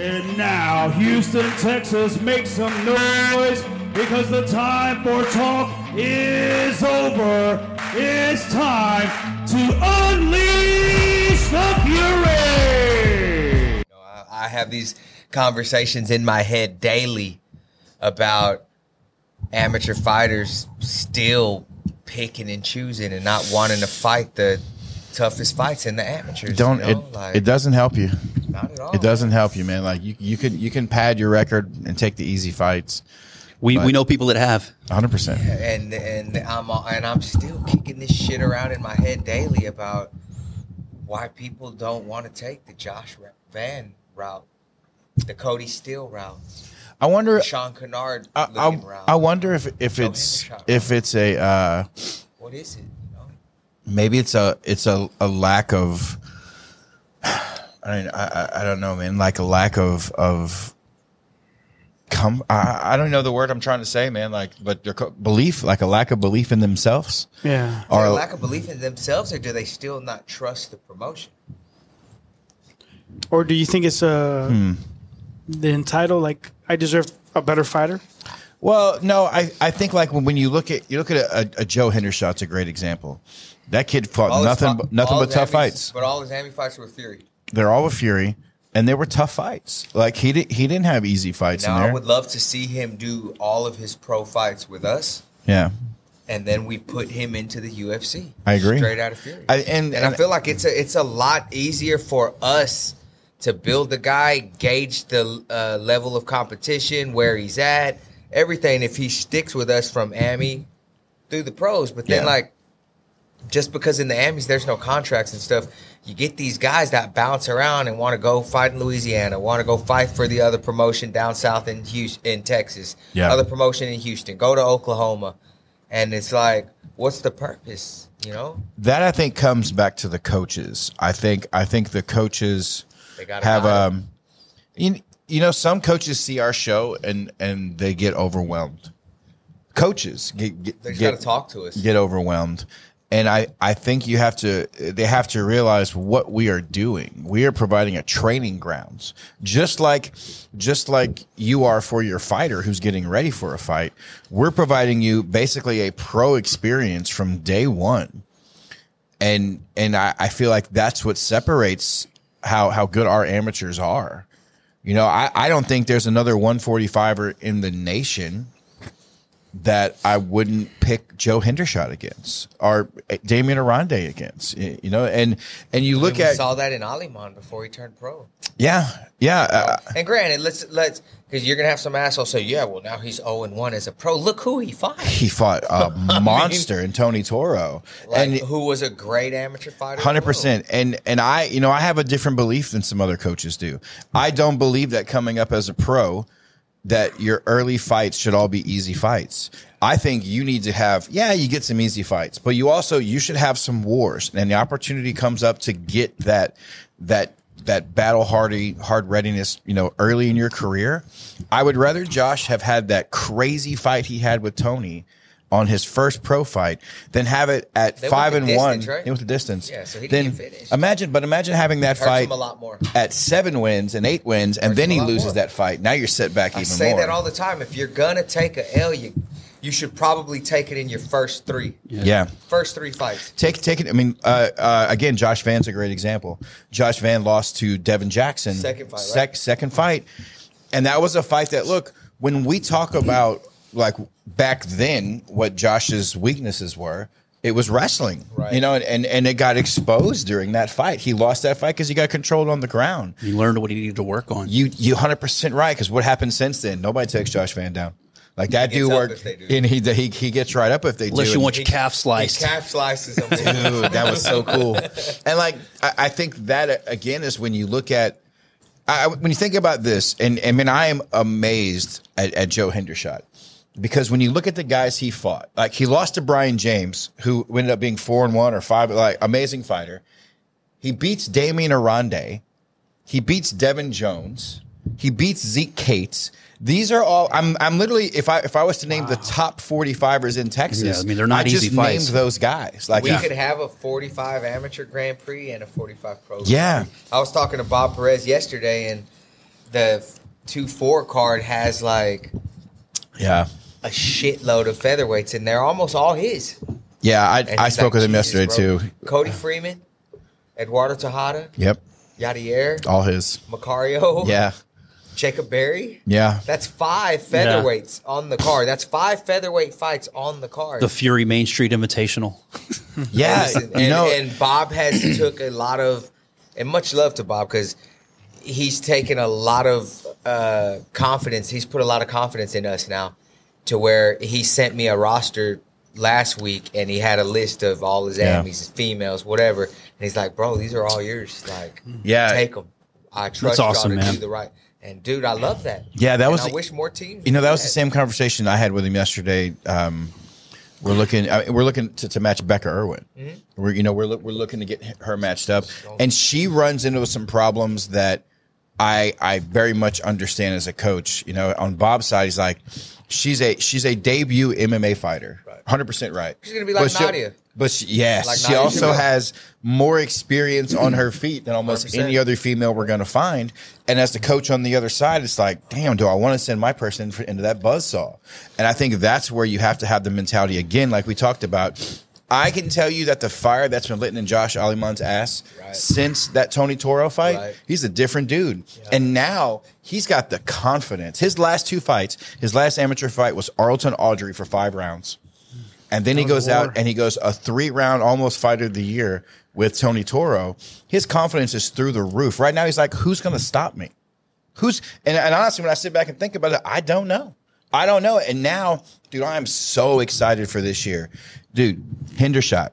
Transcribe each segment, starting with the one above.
And now, Houston, Texas, make some noise because the time for talk is over. It's time to unleash the fury. I- have these conversations in my head daily about amateur fighters still picking and choosing and not wanting to fight the toughest fights in the amateurs. Don't you know? it? Like, it doesn't help you. Not at all. It doesn't help you, man. Like you, you can you can pad your record and take the easy fights. We, But- we know people that have. 100. percent and and I'm and I'm still kicking this shit around in my head daily about why people don't want to take the Josh Van route, the Cody Steele route, I wonder. the Sean Kennard I, I, route. I wonder if if Joe it's if it's a uh, what is it? You know? maybe it's a it's a, a lack of I mean I, I- I don't know man like a lack of of come I, I don't know the word I'm trying to say man like but their co- belief like a lack of belief in themselves Yeah. Or or a lack of belief in themselves, or do they still not trust the promotion? Or do you think it's uh, Hmm. the entitled like I deserve a better fighter? well no I, I think like when, when you look at you look at a, a, a Joe Hendershot's a great example that kid fought All nothing but, nothing but tough fights But all his Ami fights were Fury. they're all with Fury and they were tough fights like he didn't, he didn't have easy fights Now I would love to see him do all of his pro fights with us. yeah and then we put him into the UFC. I agree. Straight out of Fury. I- and- and I feel like it's a it's a lot easier for us to build the guy, gauge the uh, level of competition, where he's at, everything. If he sticks with us from AMI through the pros, but then Yeah. like just because in the AMIs there's no contracts and stuff, you get these guys that bounce around and want to go fight in Louisiana, want to go fight for the other promotion down south in Houston, in Texas, Yeah. other promotion in Houston, go to Oklahoma, and it's like, what's the purpose? You know, That I think comes back to the coaches. I think I think the coaches They gotta have um you, you know some coaches see our show and and they get overwhelmed. Coaches get get, they just get, got to talk to us. get overwhelmed. And I, I think you have to they have to realize what we are doing. We are providing a training grounds. Just like just like you are for your fighter who's getting ready for a fight, we're providing you basically a pro experience from day one and and I, I feel like that's what separates how how good our amateurs are. You know, I, I don't think there's another 145er in the nation that I wouldn't pick Joe Hendershot against or Damian Arande against. You know, and and you look we at saw that in Aliman before he turned pro. yeah yeah uh, And granted, let's let's because you're gonna have some asshole say, yeah, well now he's zero and one as a pro. Look who he fought. he fought a monster in Tony Toro Like, and who was a great amateur fighter. Hundred percent. and and I, you know, I have a different belief than some other coaches do. I don't believe that coming up as a pro, that your early fights should all be easy fights. I think you need to have, yeah, you get some easy fights, but you also you should have some wars, and the opportunity comes up to get that that that battle hardy hard readiness, you know, early in your career. I would rather Josh have had that crazy fight he had with Tony on his first pro fight than have it at They five and distance, one. right? It was the distance. Yeah, so he didn't get finished. imagine, but imagine having that fight a lot more. at seven wins and eight wins, and then he loses more. that fight. Now you're set back I even say more. that all the time. If you're gonna take a L, you you should probably take it in your first three. yeah. First three fights. Take take it. I mean, uh, uh, again, Josh Van's a great example. Josh Van lost to Devin Jackson. Second fight, right? Second fight, and that was a fight that look when we talk about like back then what Josh's weaknesses were. It was wrestling, Right. you know, and, and, and it got exposed during that fight. He lost that fight because he got controlled on the ground. He learned what he needed to work on. You you hundred percent right because what happened since then? Nobody takes Josh Van down. Like that He gets dude up worked, if they do. and he, he he gets right up if they Unless do. you And- want your calf He sliced. calf slices him. Dude, that was so cool. And like, I, I think that uh, again is when you look at, I, I- when you think about this, and I mean, I am amazed at, at Joe Hendershot because when you look at the guys he fought, like he lost to Brian James, who ended up being four and one or five, like amazing fighter. He beats Damian Arande. He beats Devin Jones. He beats Zeke Cates. These are all. I'm. I'm literally. If I if I was to name the top 45ers in Texas, Yeah, I mean, they're not I just easy fights. named those guys. Like We if- could have a 45 amateur Grand Prix and a 45 pro. Yeah. I was talking to Bob Perez yesterday, and the two four card has like Yeah. A shitload of featherweights in there, almost all his. Yeah, I, I spoke like, with him yesterday bro." too. Cody Freeman, Eduardo Tejada, Yep. Yadier, All his. Macario, Yeah. Jacob Berry. Yeah. That's five featherweights on the card. That's five featherweight fights on the card. The Fury Main Street Invitational. Yeah. Listen, you and, know, and Bob has took a lot of, and much love to Bob because he's taken a lot of uh, confidence. He's put a lot of confidence in us now, to where he sent me a roster last week and he had a list of all his Yeah. enemies, his females, whatever. And he's like, "Bro, these are all yours. Like, Yeah. take them. I trust awesome, y'all to man. do the right." And dude, I love that. Yeah, that And was I the- wish more teams. You know, that was the same conversation I had with him yesterday. Um, we're looking, I mean, we're looking to, to match Becca Irwin. We're, you know, we're we're looking to get her matched up, and she runs into some problems that I I very much understand as a coach. You know, on Bob's side, he's like, she's a she's a debut MMA fighter, hundred percent right. She's gonna be like But she- Nadia. But she, yes, Like she also has more experience on her feet than almost 100%. any other female we're going to find. And as the coach on the other side, it's like, damn, do I want to send my person into that buzzsaw? And I think that's where you have to have the mentality again, like we talked about. I can tell you that the fire that's been lit in Josh Aliman's ass Right. since that Tony Toro fight, Right. he's a different dude. And now he's got the confidence. His last two fights, his last amateur fight was Arlton Audrey for five rounds. And then he goes war. out and he goes a three round almost fighter of the year with Tony Toro. His confidence is through the roof. Right now, he's like, who's going to stop me? Who's, and, and honestly, when I sit back and think about it, I don't know. I don't know. And now, dude, I am so excited for this year. Dude, Hendershot,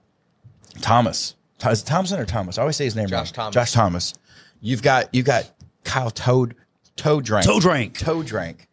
Thomas. Is it Thompson or Thomas? I always say his name Josh wrong. Thomas. Josh Thomas. You've got, you've got Kyle Toad, Toe Drank. Toe Drank. Toe Drank.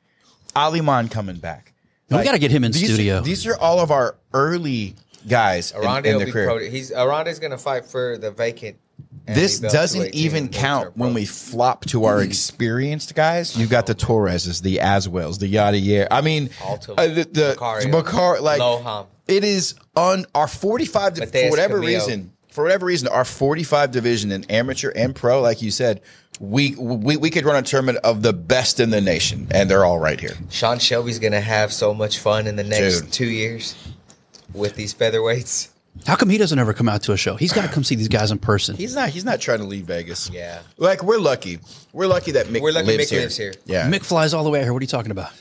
Aliman coming back. We gotta get him in these studio. Are, these are all of our early guys in, Aronde in will the be career. pro. He's Aronde's going to fight for the vacant. This doesn't even count when we flop to our experienced guys. You've got the Torreses, the Aswells, the Yadier. I mean, Alto, uh, the, the Macario, Macar, like Loham. it is on our forty-five. for whatever Camillo. reason, for whatever reason, our forty-five division in amateur and pro, like you said, we we we could run a tournament of the best in the nation, and they're all right here. Sean Shelby's going to have so much fun in the next Dude. two years with these featherweights. How come he doesn't ever come out to a show? He's got to come see these guys in person. He's not. He's not trying to leave Vegas. Yeah. like we're lucky. We're lucky that Mick We're lucky lives Mick here. lives here. Yeah, Mick flies all the way out here. What are you talking about?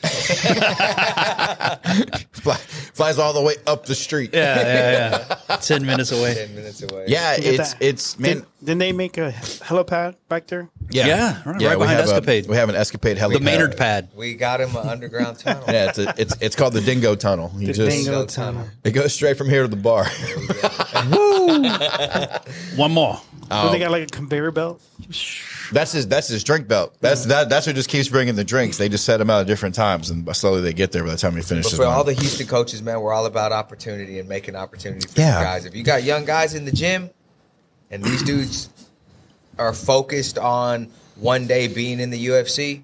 Fly, flies all the way up the street. Yeah, yeah, yeah. Ten minutes away. Ten minutes away. Yeah, it's that. it's man. Didn't, didn't they make a helipad back there? yeah, Yeah, right- right we behind have a- Escapade. we have an escapade helipad. The Maynard pad. We got him an underground tunnel. Yeah, it's a, it's it's called the Dingo Tunnel. You The just Dingo Dingo Tunnel. Tunnel. it goes straight from here to the bar. Woo! One more. Don't they got like a conveyor belt? that's his that's his drink belt. That's that that's who just keeps bringing the drinks. They just set them out at different times, and slowly they get there by the time he But for all the Houston coaches, man, we're all about opportunity and making opportunity for Yeah. guys. If you got young guys in the gym and these dudes are focused on one day being in the UFC,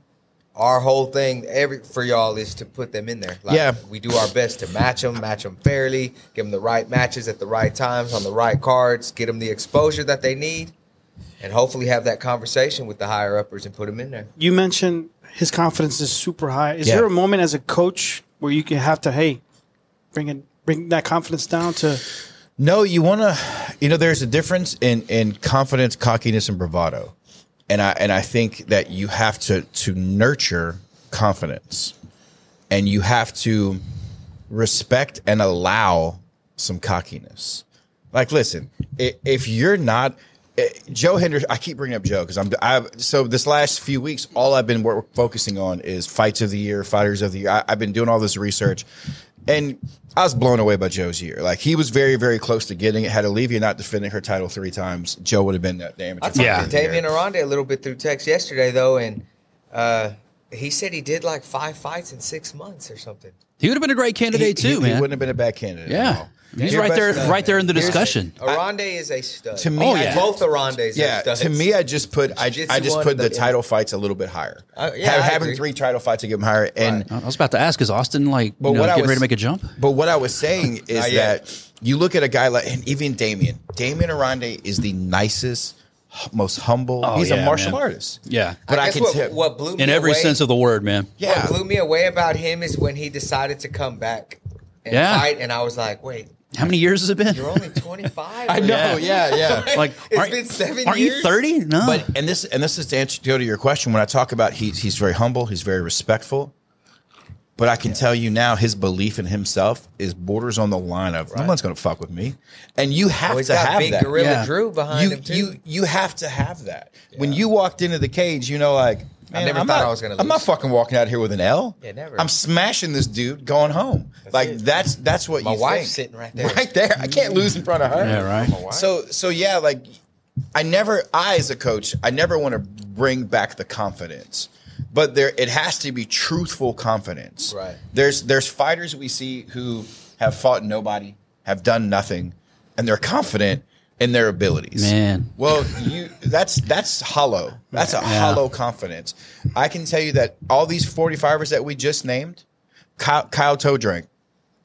our whole thing every for y'all is to put them in there. Like, Yeah. we do our best to match them, match them fairly, give them the right matches at the right times on the right cards, get them the exposure that they need, and hopefully have that conversation with the higher uppers and put them in there. You mentioned his confidence is super high. Is Yeah. there a moment as a coach where you can have to, hey, bring it, bring that confidence down to? No, you want to. You know, there's a difference in in confidence, cockiness, and bravado, and I and I think that you have to to nurture confidence, and you have to respect and allow some cockiness. Like, listen, if you're not. eh, Joe Henderson, I keep bringing up Joe because I'm. I've so this last few weeks, all I've been wor- focusing on is fights of the year, fighters of the year. I, I've been doing all this research, and I was blown away by Joe's year. Like he was very, very close to getting it. Had Olivia not defending her title three times, Joe would have been that the amateur. I talked Yeah. to Damian Aronde a little bit through text yesterday, though, and uh, he said he did like five fights in six months or something. He would have been a great candidate He- too, he, man. He wouldn't have been a bad candidate. at yeah, all. He's Your right best- there, right there in the discussion. Aronde is a stud. To me, Oh, yeah. both Arondes Yeah, are studs. to me, I just put I, I just put the the- title fights a little bit higher. Uh, yeah, Have- having agree. three title fights to give him higher, and I was about to ask, is Austin like But you know, what I getting was- ready to make a jump? But what I was saying is Not yet. that you look at a guy like, and even Damien, Damien Aronde is the nicest, most humble. Oh, He's a martial man. artist. Yeah. But I, guess can what, tell. what blew me In every away, sense of the word, man. yeah, What blew me away about him is when he decided to come back and Yeah. fight, and I was like, wait, How many years has it been? you're only 25. I know. Yeah, yeah. Like, It's aren't- been seven Aren't years. you 30? No. But and this and this is to answer to go to your question. When I talk about he's he's very humble, he's very respectful. But I can tell you now, his belief in himself is borders on the line of no one's going to fuck with me, and you have Well, to got have big that. Gorilla Yeah. Drew behind you him too. you you have to have that. When you walked into the cage, you know, like man, never I'm thought not, I was gonna I'm not lose. fucking walking out here with an L. Yeah, never. I'm smashing this dude going home. like it. that's that's what My you wife's think. sitting right there. Right there. I can't lose in front of her. yeah, right. So so yeah, like I never I as a coach, I never want to bring back the confidence. But there it has to be truthful confidence. Right. There's there's fighters we see who have fought nobody, have done nothing, and they're confident in their abilities. Man. Well, you that's that's hollow. That's a Yeah. hollow confidence. I can tell you that all these 45ers that we just named, Kyle, Kyle Toe drank.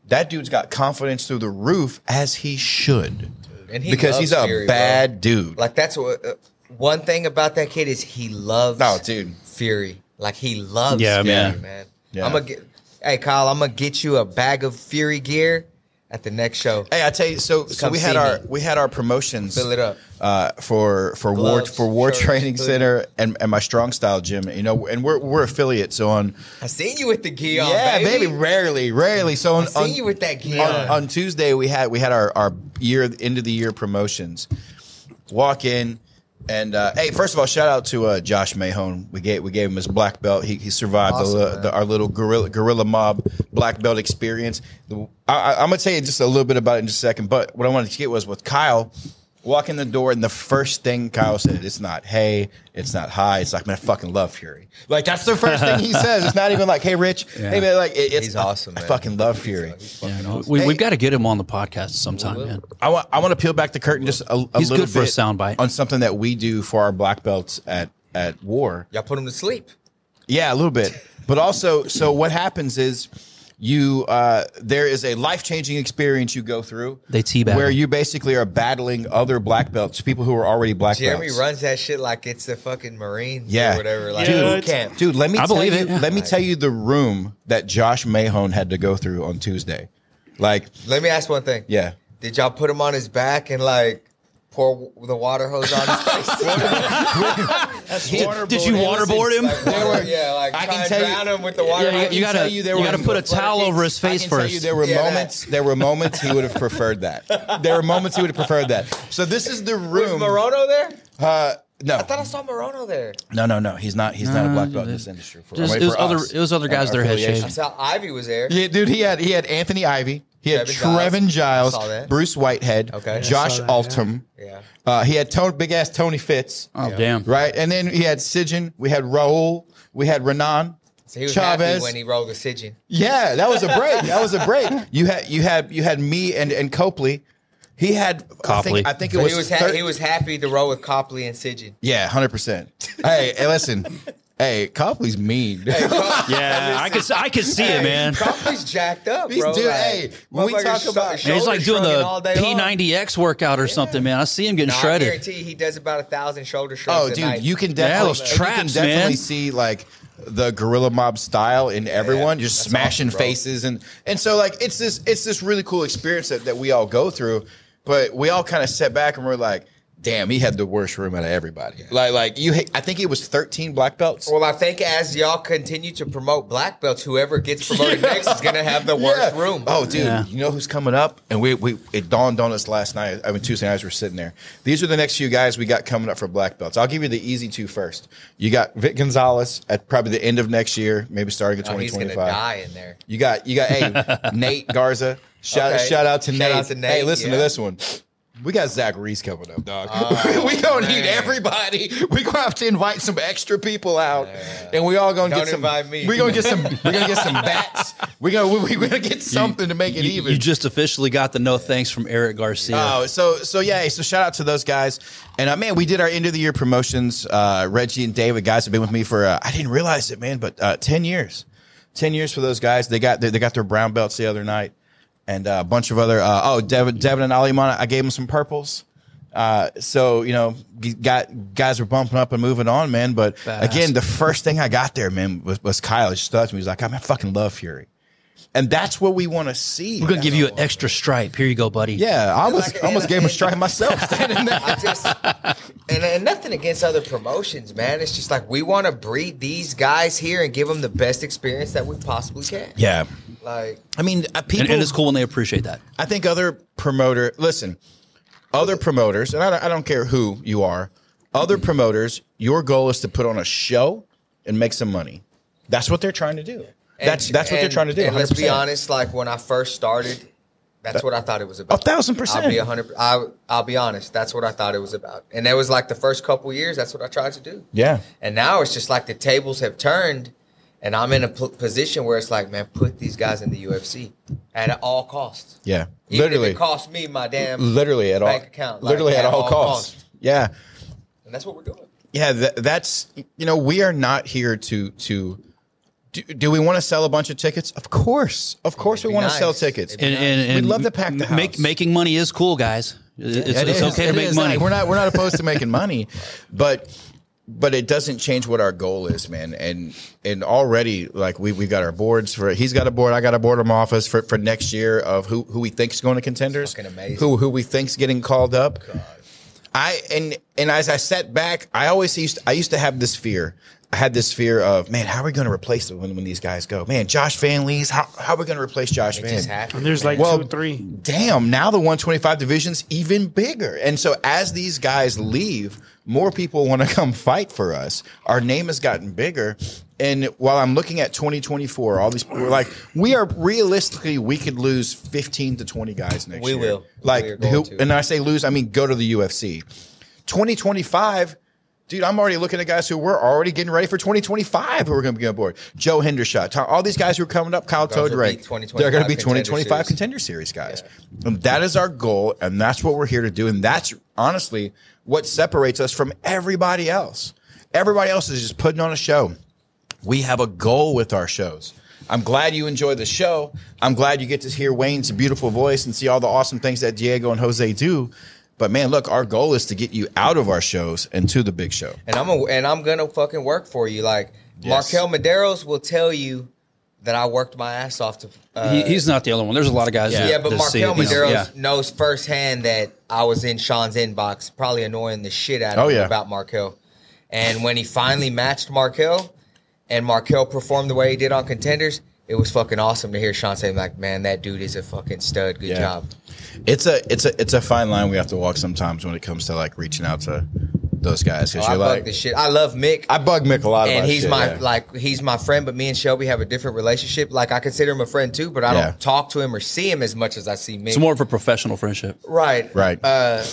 That dude's got confidence through the roof as he should and he because he's a Fury, bro. bad dude. Like that's what. Uh, one thing about that kid is he loves. No, dude. Fury. Like he loves. Yeah, Fury, man. man. Yeah. I'm gonna get. Hey, Kyle, I'm gonna get you a bag of Fury gear at the next show. Hey, I tell you, so so Come we had see our me. we had our promotions Fill it up. uh, for for war for War shirts, Training food. Center and, and my Strong Style Gym. You know, and we're we're affiliates. So on, I seen you with the gear on, yeah, baby. baby, rarely, rarely. So on, I seen on, you with that gear on, on. on Tuesday we had we had our our year end of the year promotions. Walk in. And uh, hey, first of all, shout out to uh, Josh Mahone. We gave we gave him his black belt. He, he survived Awesome, the, the, our little gorilla gorilla mob black belt experience. I, I, I'm gonna tell you just a little bit about it in just a second. But what I wanted to get was with Kyle. Walk in the door, and the first thing Kyle said, "It's not hey, it's not hi. It's like man, I fucking love Fury. Like that's the first thing he says. It's not even like hey, Rich. Hey man, like it, it's He's awesome, I, man. fucking love Fury. He's fucking Yeah, awesome. we, Hey. We've got to get him on the podcast sometime, man. I want I want to peel back the curtain just a, a He's little good for a bit soundbite. on something that we do for our black belts at at war. Y'all put him to sleep. Yeah, a little bit. But also, so what happens is you uh, there is a life changing experience you go through. They teabag where you basically are battling other black belts, people who are already black Jeremy belts. runs that shit like it's the fucking Marines Yeah. or whatever. Like Yeah, boot camp. Dude, let me I tell believe you, it, yeah. let me tell you the room that Josh Mahone had to go through on Tuesday. Like, Let me ask one thing. yeah. Did y'all put him on his back and like pour the water hose on his face? Did, did you waterboard him? like, water, yeah, like I can and tell you- drown him with the water. Yeah, you, you tell gotta you you, there were gotta put a towel over his I face can tell you first. there were Yeah, that. moments. There were moments he would have preferred that. There were moments he would have preferred that. So this is the Was room. Morono there? Uh, no, I thought I saw Morono there. no, no, no. He's not. He's not a black belt in this industry. For, Just- it was for other- us it was other guys our their head affiliation. I saw Ivy was there. Yeah, dude. He had he had Anthony Ivy. He had Trevin Trevin Giles. Giles, I saw that. Bruce Whitehead, Okay. Josh that, Altum. Yeah. Uh, he had Tony, big ass Tony Fitz, Oh damn! right? And then he had Sijin. We had Raul. We had Renan. So he was Chavez. happy when he rolled the Sigin. Yeah, that was a break. That was a break. You had you had you had me and and Copley. He had I Copley. think, I think it So was, he was ha- thir- he was happy to roll with Copley and Sigin. yeah, hundred percent. Hey, hey, listen, hey, Copley's mean. Yeah, I could I could see it, man. Copley's jacked up, He's- bro. dude, Like, hey, when we talk about- And he's like doing the all day. P90X workout or something, man. I see him getting No, I shredded. guarantee he does about a thousand shoulder shrugs. Oh, dude, night. you can Yeah, definitely those you can definitely man. see like the gorilla mob style in everyone, just that's smashing awesome, faces and and so like it's this it's this really cool experience that, that we all go through, but we all kind of sit back and we're like, damn, he had the worst room out of everybody. Like like you, I think it was thirteen black belts. Well, I think as y'all continue to promote black belts, whoever gets promoted next is gonna have the worst Yeah. room. Oh, dude, Yeah. you know who's coming up? And we, we it dawned on us last night. I mean, Tuesday nights we're sitting there. These are the next few guys we got coming up for black belts. I'll give you the easy two first. You got Vic Gonzalez at probably the end of next year, maybe starting in Oh, he's 2025. die in there. You got you got hey Nate Garza. Shout Okay. shout out to Shout Nate. out to Hey, listen yeah. to this one. We got Zach Reese coming up, dog. Oh, we gonna need everybody. We gonna have to invite some extra people out, and we all gonna Don't get some. invite me. We gonna get some. We're gonna get some bats. We gonna we, we gonna get something to make it You, even. you just officially got the no thanks from Eric Garcia. Oh, so so yeah, so shout out to those guys. And uh, man, we did our end of the year promotions. Uh, Reggie and David guys have been with me for uh, I didn't realize it, man, but uh, ten years, ten years for those guys. They got they, they got their brown belts the other night, and uh, a bunch of other. Uh, oh, Devin, Devin and Aliman, I gave them some purples. Uh, so you know, got guys were bumping up and moving on, man. But Badass. again, the first thing I got there, man, was, was Kyle. He stood up to me. He's like, I'm fucking love Fury," and that's what we want to see. We're gonna give you an extra stripe. Here you go, buddy. Yeah, I almost, Like, almost and- gave him a and- strike myself standing there. Just and, and nothing against other promotions, man. It's just like we want to breed these guys here and give them the best experience that we possibly can. Yeah, Like I mean, uh, people. And, and it's cool when they appreciate that. I think other promoter. Listen, other promoters, and I, don't- I don't care who you are. Other promoters, your goal is to put on a show and make some money. That's what they're trying to do. that's and- that's what they're trying to do. And let's be honest, like when I first started, that's what I thought it was about. A thousand percent. I'll be hundred. I, I'll be honest. That's what I thought it was about. And that was like the first couple years. That's what I tried to do. Yeah. And now it's just like the tables have turned, and I'm in a p- position where it's like, man, put these guys in the UFC at all costs. Yeah, Even literally, if it costs me my damn literally at all, bank account, like, literally at, at all, all costs. costs. Yeah, and that's what we're doing. yeah. Th- that's you know, we are not here to to. Do, do we want to sell a bunch of tickets? Of course, of course, we be want to nice. sell tickets. It'd And, and, and We'd love to pack the m- Make, house. making money is cool, guys. It's, It it's is. okay to make is. money. We're not we're not opposed to making money, but but it doesn't change what our goal is, man. And and already like we we've got our boards for he's got a board, I got a board in my office for, for next year of who who we think's going to contenders, Fucking amazing. who who we think's getting called up. God. I and and as I sat back, I always used I used to have this fear. I had this fear of man, how are we going to replace them when, when these guys go? Man, Josh Van Lee's how how are we going to replace Josh It Van? just happened. And there's like Well, two, three. damn, now the 125 division's even bigger. And so as these guys leave, more people want to come fight for us. Our name has gotten bigger. And while I'm looking at 2024, all these people are like, we are realistically, we could lose 15 to 20 guys next We year. will. Like, We who, and I say lose, I mean go to the UFC. 2025, dude, I'm already looking at guys who we're already getting ready for 2025 who are going to be on board. Joe Hendershot, all these guys who are coming up, Kyle Those will be Toadrake, 2025 they're going to be 2025 series. contender series guys. And that is our goal, and that's what we're here to do. And that's honestly what separates us from everybody else. Everybody else is just putting on a show. We have a goal with our shows. I'm glad you enjoy the show. I'm glad you get to hear Wayne's beautiful voice and see all the awesome things that Diego and Jose do. But man, look, our goal is to get you out of our shows and to the big show. and I'm a, and I'm gonna fucking work for you. Like Yes. Markel Maderos will tell you that I worked my ass off to. Uh, He, he's not the only one. There's a lot of guys. Yeah. that- yeah, but that Markel it. Maderos Yeah. knows firsthand that I was in Sean's inbox, probably annoying the shit out of Oh, him yeah. about Markel. And when he finally matched Markel, and Markel performed the way he did on contenders, it was fucking awesome to hear Sean say like, "Man, that dude is a fucking stud. Good Yeah. job." It's a it's a it's a fine line we have to walk sometimes when it comes to like reaching out to those guys Oh, because I you're bug like the shit. I love Mick. I bug Mick a lot and about he's shit, my yeah. like he's my friend, but me and Shelby have a different relationship. Like I consider him a friend too, but I Yeah. don't talk to him or see him as much as I see Mick. It's more of a professional friendship. right, Right. Uh,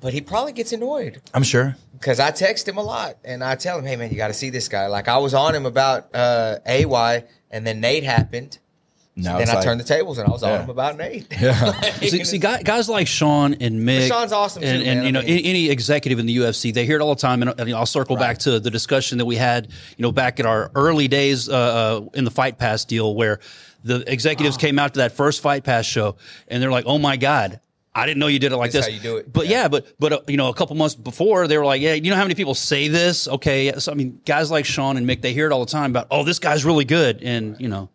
but he probably gets annoyed I'm sure. because I text him a lot and I tell him, "Hey man, you got to see this guy." Like I was on him about uh, AY, and then Nate happened. Now then I like- turned the tables and I was Yeah. on him about Nate. See, see guys, guys like Sean and Mick, Sean's awesome too, and, and you know I mean- any, any executive in the UFC, they hear it all the time. And, and I'll circle back to the discussion that we had, you know, back at our early days uh, uh, in the Fight Pass deal, where the executives came out to that first Fight Pass show, and they're like, "Oh my god." I didn't know you did it like This this. is how you do it. But Yeah. yeah, but but uh, you know, a couple months before, they were like, "Yeah, you know how many people say this?" Okay, so I mean, guys like Sean and Mick, they hear it all the time about, "Oh, this guy's really good," and you know,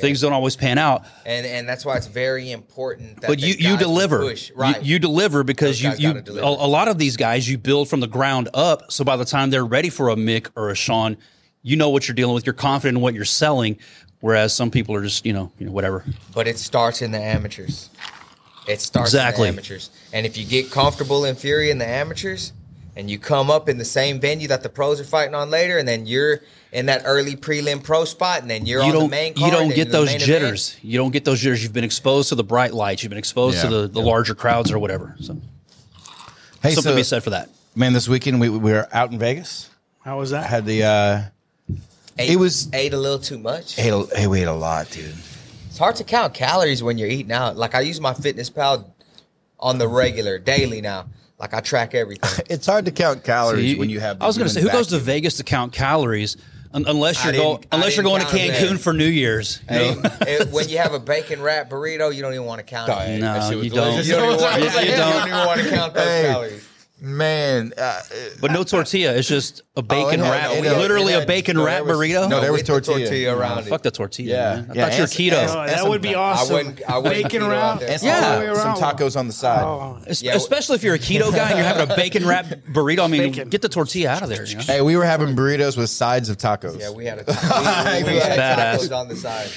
things don't always pan out and and that's why it's very important. That but you you deliver push. Right? you, deliver because Those you you a, a lot of these guys you build from the ground up so by the time they're ready for a mick or a sean you know what you're dealing with you're confident in what you're selling whereas some people are just you know you know whatever but it starts in the amateurs. It starts Exactly. in the amateurs. And if you get comfortable in Fury in the amateurs and you come up in the same venue that the pros are fighting on later, and then you're in that early prelim pro spot, and then you're you on the don't main you don't get those jitters event, you don't get those jitters you've been exposed to the bright lights you've been exposed to Yeah. the, the larger crowds or whatever so Hey, something so, to be said for that man, this weekend we, we were out in Vegas. How was that? I had the uh, ate, It was- ate a little too much. ate a, hey, we ate a lot, dude. It's hard to count calories when you're eating out. Like I use my Fitness Pal on the regular, daily now. Like I track everything. It's hard to count calories See, when you have. I was going to say, who goes to. Vegas to count calories unless you're going, unless you're going to Cancun that. for New Year's. you Hey, it- when you have a bacon wrap burrito, you don't even want to count it. No, That shit was you don't. You don't even want, You- you you don't don't. even want to count those Hey. calories. Man, uh, But no tortilla. It's just a bacon had- wrap. it had- literally it a bacon wrap was- burrito. No, there was with the tortilla. tortilla around Oh, it. fuck the tortilla. Yeah. man. I Yeah, thought you're keto. and- Oh, and that some- would be I awesome. wouldn't. I wouldn't Bacon wrap. and some, Yeah. All the way some around. tacos on the side. Oh. Yeah, Especially if you're a keto guy and you're having a bacon wrap burrito. I mean, Bacon. get the tortilla out of there. You know? Hey, we were having burritos with sides of tacos. Yeah, we had a we, we had Badass. tacos on the side.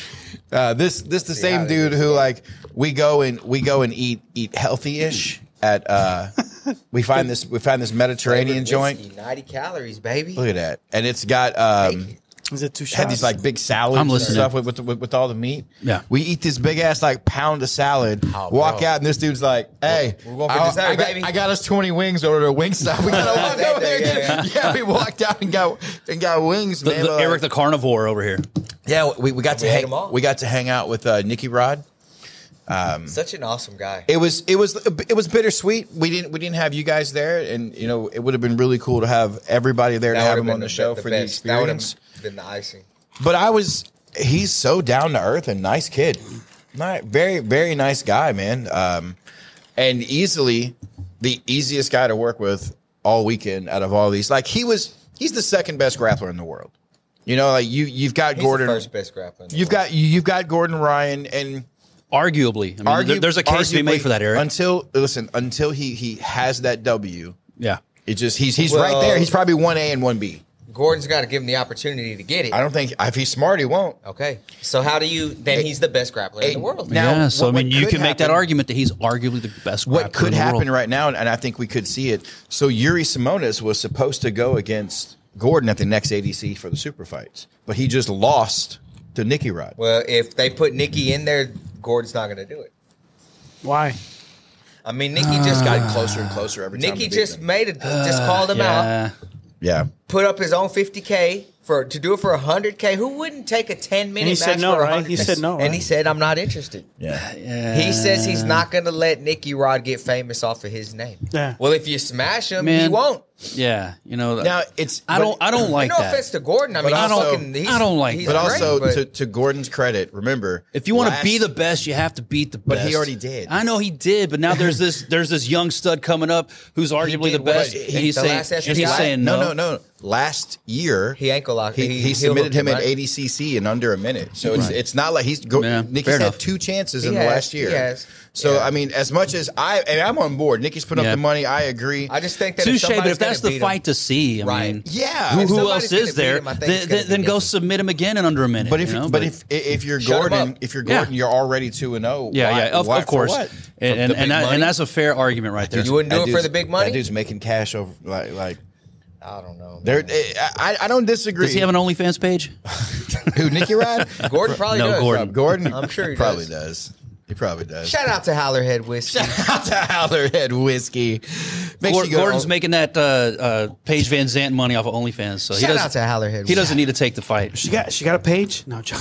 Uh, this this the same dude who like we go and we go and eat eat healthy ish at uh we find this we find this Mediterranean joint. whiskey, 90 calories, baby. Look at that, and it's got um Is it too had shots? these like big salads I'm and listening. stuff with with, with with all the meat. Yeah. we eat this big ass like pound of salad. Oh, walk bro. out and this dude's like, "Hey, We're going for I, dessert, I got, baby." I got us twenty wings over to Wingstop. We gotta walk over there. day, again. yeah, Yeah, we walked out and got and got wings. The, man, the Eric the carnivore over here. yeah, we, we got to We hang. them all. We got to hang out with uh, Nicky Rod. Such an awesome guy. It was it was it was bittersweet. We didn't we didn't have you guys there, and you know it would have been really cool to have everybody there to That have would've him on the, show for the best. That would experience. have been the icing. But I was he's so down to earth and nice kid, Not, very very nice guy, man. Um, and easily the easiest guy to work with all weekend out of all these. Like he was he's the second best grappler in the world. You know, like you you've got He's Gordon. the first best grappler. in the You've world. got you've got Gordon Ryan and Arguably, I mean, argu- there- there's a case to be made arguably for that, Eric. Until listen, until he he has that W, yeah. it just he's he's Well- right there. He's probably one A and one B. Gordon's got to give him the opportunity to get it. I don't think if he's smart, he won't. Okay, so how do you? Then he's the best grappler in the world. Now, yeah. So what- I mean, what you could can make that happen- argument that he's arguably the best. What grappler could in the happen world. right now, and I think we could see it. So Yuri Simões was supposed to go against Gordon at the next ADC for the super fights, but he just lost to Nicky Rod. Well, if they put Nicky in there, Gordon's not going to do it. Why? I mean, Nicky just got Got closer and closer every time. Nicky to beat just them. made it. Uh, just called him out. Yeah. yeah. Put up his own 50k for to do it for 100k. Who wouldn't take a 10 minute he match said no, for right? 100K? He said no, and he right? said I'm not interested. Yeah. Yeah. He says he's not going to let Nicky Rod get famous off of his name. Yeah. Well, if you smash him, he Man. won't. Yeah. You know. Now it's I don't. I don't like no that. offense to Gordon. I mean, But he's also- fucking, he's, I don't like he's But that. great, also but- to, to Gordon's credit, remember If you want to last- be the best, you have to beat the best. But he already did. I know he did, but now there's this there's this young stud coming up who's arguably did the what? best, He- and he's the saying last and he's guy? saying no, no, no, no. Last year, He ankle locked- He, he he submitted hooked him him, at right? ADCC in under a minute. So it's it's not like he's go, Yeah, Nicky's fair had enough. two chances in the has, last year. he has. So Yeah. I mean, as much as I and I'm on board, Nicky's put up the money. I agree. I just think that Touche, if but if that's the beat him- fight to see, I Right. mean, yeah. who, who else is there? him, then then, then go Nicky. submit him again in under a minute. but if you know? but if if you're Gordon, if you're Yeah. Gordon, you're already two and zero. yeah, Why- yeah, of, why- of course, and and, and, that, and that's a fair argument right there. You wouldn't do it for the big money. That dude's making cash over like like. I don't know. There, eh, I, I don't disagree. Does he have an OnlyFans page? Who Nicky Rod? Gordon probably No, does. Gordon. Gordon. I'm sure he probably does. does. He probably does. Shout out to Howlerhead Whiskey. Shout out to Howlerhead whiskey. Make Gor- sure you go Gordon's on- making that uh, uh, Paige Van Zant money off of OnlyFans, so he Shout doesn't. out to Howlerhead he doesn't need to take the fight. She got she got a page? No, John.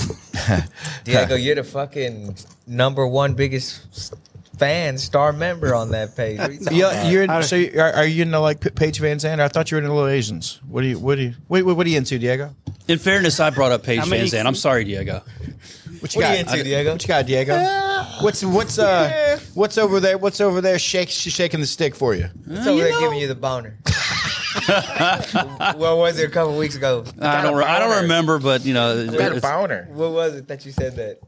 Diego, you're the fucking number one biggest fan, star member on that page. What are you talking Yeah, you're How- so you- are, are you into like P- Paige Van Zant? I thought you were into Little Asians. What do you what do you what, what, what are you into, Diego? In fairness, I brought up Paige How Van many- Zant. I'm sorry, Diego. What What are you into, Diego? What you got, Diego? what's what's uh what's over there? What's over there? Shake she's shaking the stick for you. It's over there giving you the boner. what was it a couple weeks ago? I don't. I don't remember, but you know, Got a boner. What was it that you said that?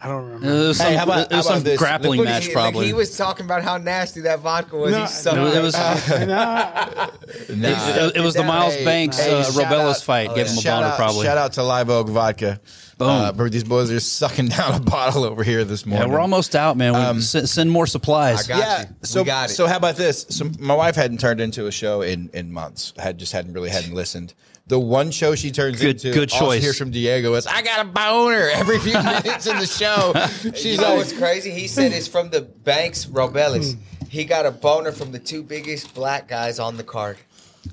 I don't it remember. was some, Hey, how about- it was how about some this? grappling Look, match, he, probably. Like he was talking about how nasty that vodka was. No, he sucked it was, it was, Nah, it, it was the Miles Hey, Banks hey, uh, Robelis out- fight. Gave him a shout boner, out, probably. Shout out to Live Oak Vodka. Boom. Uh, but these boys are sucking down a bottle over here this Yeah, morning. we're almost out, man. We send, send more supplies. I got yeah. you. We So, got it. so how about this? So my wife hadn't turned into a show in in months. Had just hadn't really hadn't listened. The one show she turns Good- into, good choice. she hears from Diego is, "I got a boner" every few minutes in the show. She's you know like, what's crazy? He said it's from the Banks Robelis. He got a boner from the two biggest black guys on the card.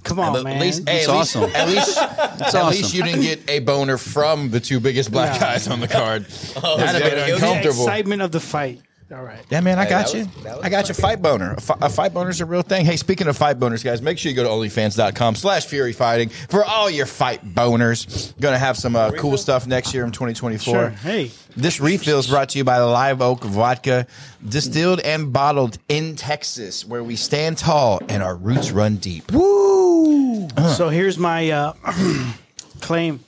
Come on, At man. least, hey, That's at least, at least, at awesome. least you didn't get a boner from the two biggest black Yeah. guys on the card. Oh, That'd have been it was- the uncomfortable. excitement of the fight. All right. Yeah, man, I Hey, got that you. was- that was I got you. Fight boner. A, fi- a fight boner's a real thing. Hey, speaking of fight boners, guys, make sure you go to OnlyFans.com slash Fury Fighting for all your fight boners. Gonna have some uh, cool stuff next year in 2024. Sure. Hey. This refill is brought to you by the Live Oak Vodka, distilled and bottled in Texas, where we stand tall and our roots run deep. Woo! So here's my uh, claim.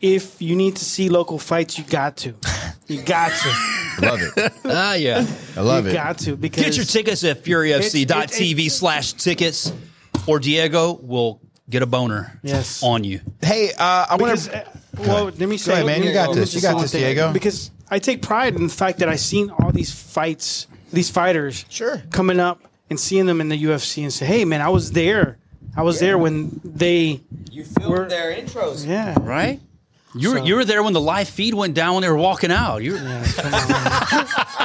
If you need to see local fights, you got to. You got to. Love it. Ah, yeah. I love you it. got to because Get your tickets at furyfc.tv slash tickets, or Diego will get a boner Yes. on you. Hey, uh, I want Because, to. uh, well, let me say, ahead, man. You got let this. You got this, thing. Diego. Because I take pride in the fact that I seen all these fights, these fighters, Sure. coming up and seeing them in the UFC and say, "Hey, man, I was there. I was there when they." You filmed We're- their intros. Yeah. Right? You were, So- you were there when the live feed went down when they were walking out. You were,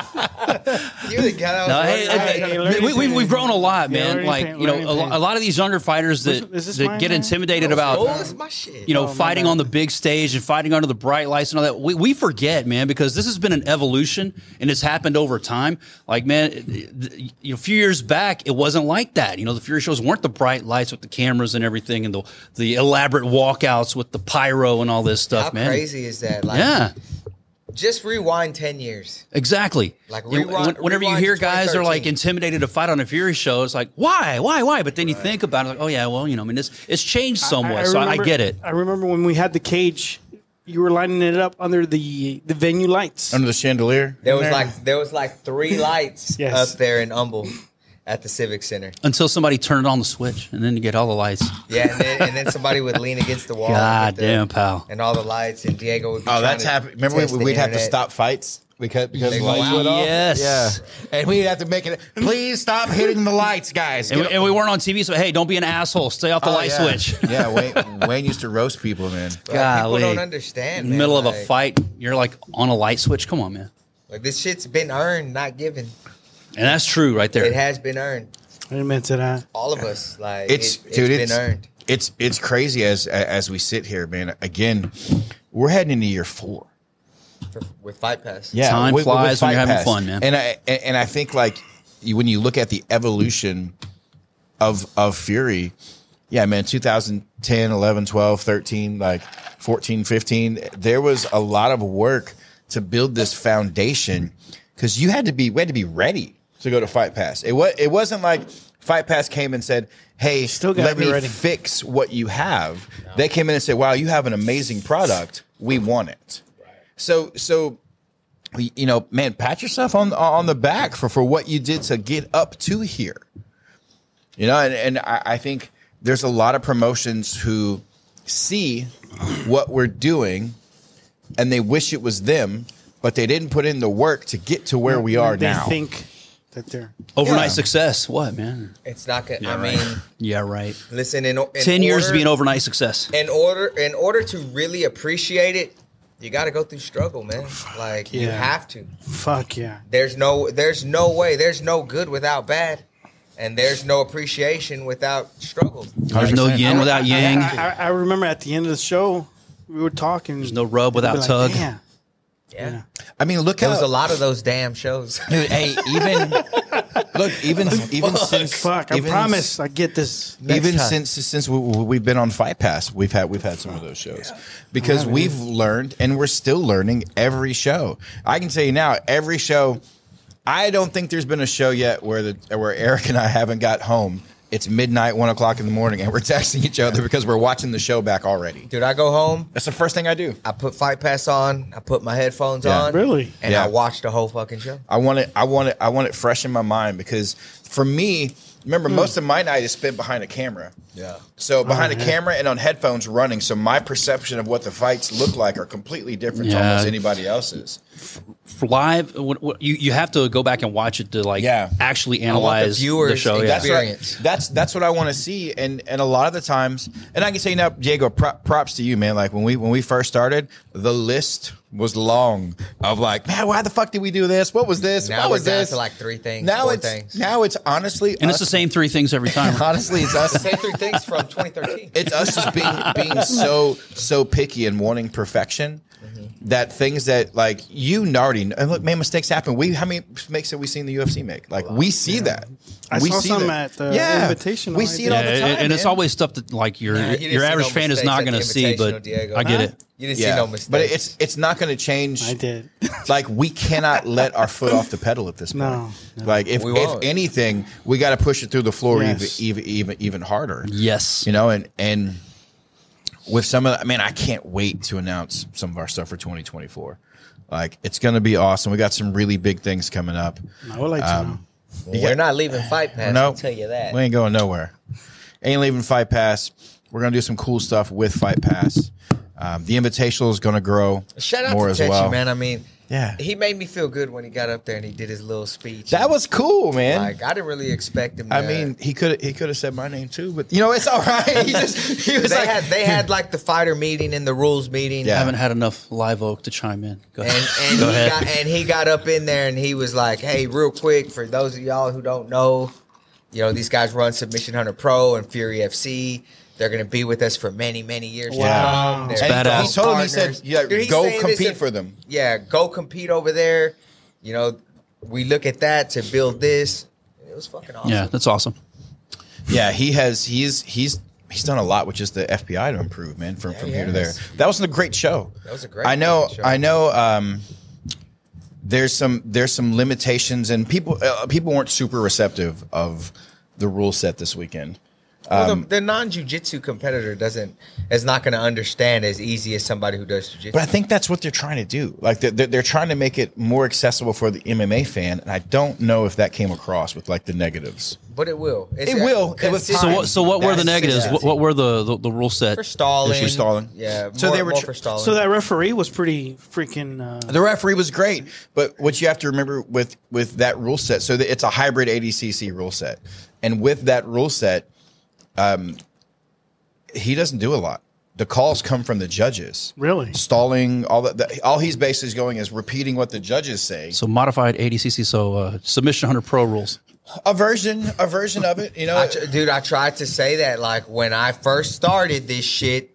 You the guy that was No, hey, hey, hey, we, we've, we've grown a lot, Yeah, man. like pain, you know, a, a lot of these younger fighters that, Is that get man? intimidated Oh, about that's my shit. you know, Oh, fighting on the big stage and fighting under the bright lights and all that. We, we forget, man, because this has been an evolution and it's happened over time. Like, man, it- it- you know, a few years back, it wasn't like that. You know, the Fury shows weren't the bright lights with the cameras and everything and the, the elaborate walkouts with the pyro and all this stuff, How man. crazy is that? Like, Yeah, Just rewind ten years. exactly. Like, You know, when- whenever you hear guys are like intimidated to fight on a Fury show, it's like, why, why, why? But then you think about it, like, oh yeah, well, you know, I mean, it's it's changed somewhat, so I, I remember- get it. I remember when we had the cage, you were lining it up under the the venue lights. Under the chandelier. There was There. like there was like three lights Yes. up there in Humble at the Civic Center. Until somebody turned on the switch, and then you get all the lights. Yeah, and then, and then somebody would lean against the wall. God the- damn, pal. And all the lights, and Diego would. Be Oh, that's to happening. Remember, we, we'd have to stop fights because because They the go lights out. went off. Yes. Yeah, and we'd have to make it. Please stop hitting the lights, guys. And we, and we weren't on TV, so hey, don't be an asshole. Stay off the Oh, light yeah. switch. yeah, Wayne, Wayne used to roast people, man. Like, Golly. People don't understand. In the man. middle of a fight, you're like on a light switch. Come on, man. Like this shit's been earned, not given. And that's true right there. It has been earned. Amen to that. All of us, like It's it, dude, it's it's been earned. it's it's crazy as as we sit here, man. Again, we're heading into year four. For, with Fight Pass. Yeah, Time flies when you're Fight having fun, man. And I and, and I think like when you look at the evolution of of Fury, yeah, man, 2010, 11, 12, 13, like 14, 15, there was a lot of work to build this foundation because you had to be we had to be ready to go to Fight Pass. It was it wasn't like Fight Pass came and said, "Hey, Still let me ready." fix what you have." They came in and said, "Wow, you have an amazing product. We want it." So so you know, man, pat yourself on on the back for for what you did to get up to here. You know, and, and I, I think there's a lot of promotions who see what we're doing and they wish it was them, but they didn't put in the work to get to where we are they now. think that they're Overnight Yeah. success. What, man? It's not gonna. I right. mean, Yeah, right. listen. In, in 10 years to order- be an overnight success. in order in order to really appreciate it, you got to go through struggle, man. Like you Yeah. have to. fuck yeah. There's no there's no way. There's no good without bad, and there's no appreciation without struggle. There's no 100%. yin without yang. I, I, I remember at the end of the show, we were talking. There's no rub without tug. Damn. Yeah. I mean, look There how was a lot of those damn shows. Dude, hey, even look, even even since Fuck, I even promise I get this. even time. since since we, we've been on Fight Pass, we've had we've had some of those shows because we've learned and we're still learning every show. I can tell you now, every show. I don't think there's been a show yet where the where Eric and I haven't got home. It's midnight, one o'clock in the morning, and we're texting each other because we're watching the show back already. Dude, I go home. That's the first thing I do. I put Fight Pass on. I put my headphones Yeah. on. Really? And Yeah. I watch the whole fucking show. I want it. I want it. I want it fresh in my mind because for me, remember, hmm. most of my night is spent behind a camera. Yeah. So behind oh, a camera and on headphones running, so my perception of what the fights look like are completely different to almost anybody else's. For live, what, what, you, you have to go back and watch it to like Yeah. actually want the analyze the, show. to Yeah. That's what I, that's that's what I want to see, and and a lot of the times, and I can say now, Diego, prop, props to you, man. Like when we when we first started, the list was long of like, man, why the fuck did we do this? What was this? Now what we're was down this? to like three things. now four it's things. now it's honestly, And it's the same three things every time. Honestly, it's us. Say three things from 2013. it's us just being being so so picky and wanting perfection Mm-hmm. that things that like you already know. And look, man, mistakes happen. We how many mistakes have we seen the UFC make? Like we see that. I we saw see some that. at the yeah. Invitational, We see it did. all the time, and, and it's always stuff that like your Nah, your average no fan is not going to see. But Diego. I get Huh? it. You didn't yeah, see no mistakes. but it's it's not going to change. I did. like we cannot let our foot off the pedal at this point. No, no. Like if if anything, we got to push it through the floor Yes. even even even even harder. Yes. You know, and and with some of, the, I mean, I can't wait to announce some of our stuff for 2024. Like it's going to be awesome. We got some really big things coming up. I would like to know. Well, we're not leaving Fight Pass. No, I'll tell you that. we ain't going nowhere. Ain't leaving Fight Pass. We're gonna do some cool stuff with Fight Pass. Um, the Invitational is gonna grow Shout out more to as Techi, well. man. I mean, Yeah. he made me feel good when he got up there and he did his little speech. That was cool, man. like I didn't really expect him. To, I mean, he could he could have said my name too, but you know it's all right. He just he was they like, had they had like the fighter meeting and the rules meeting. Yeah. I haven't had enough live oak to chime in. Go And, ahead. and, Go he ahead. got, and he got up in there and he was like, "Hey, real quick, for those of y'all who don't know, you know these guys run Submission Hunter Pro and Fury FC. They're gonna be with us for many, many years. to Yeah. come. They're And he- badass. he told him, he said, yeah, Dude, he's go saying this compete in- for them. Yeah, go compete over there. You know, we look at that to build this. It was fucking awesome. yeah, that's awesome. Yeah, he has. He's he's he's done a lot with just the FPI to improve, man. From from he here to there. has. That was a great show. That was a great I know. show. I know. Um, there's some there's some limitations, and people uh, people weren't super receptive of the rule set this weekend. Well, Um, the, the non-jujitsu competitor doesn't is not going to understand as easy as somebody who does jujitsu. But I think that's what they're trying to do. Like they're, they're, they're trying to make it more accessible for the MMA fan, and I don't know if that came across with like the negatives. But it will. It's It will. It was. So what? So what were the That's negatives? What, what were the, the the rule set? for stalling? For stalling. Yeah. So more, they were more tr- for stalling. So that referee was pretty freaking. Uh, The referee was great, but what you have to remember with with that rule set, so that it's a hybrid ADCC rule set, and with that rule set, um, he doesn't do a lot. The calls come from the judges. Really? stalling all that. that- All he's basically going is repeating what the judges say. So modified ADCC. So uh, submission hunter pro rules. A version, a version of it. You know, I tr- dude, I tried to say that like when I first started this shit,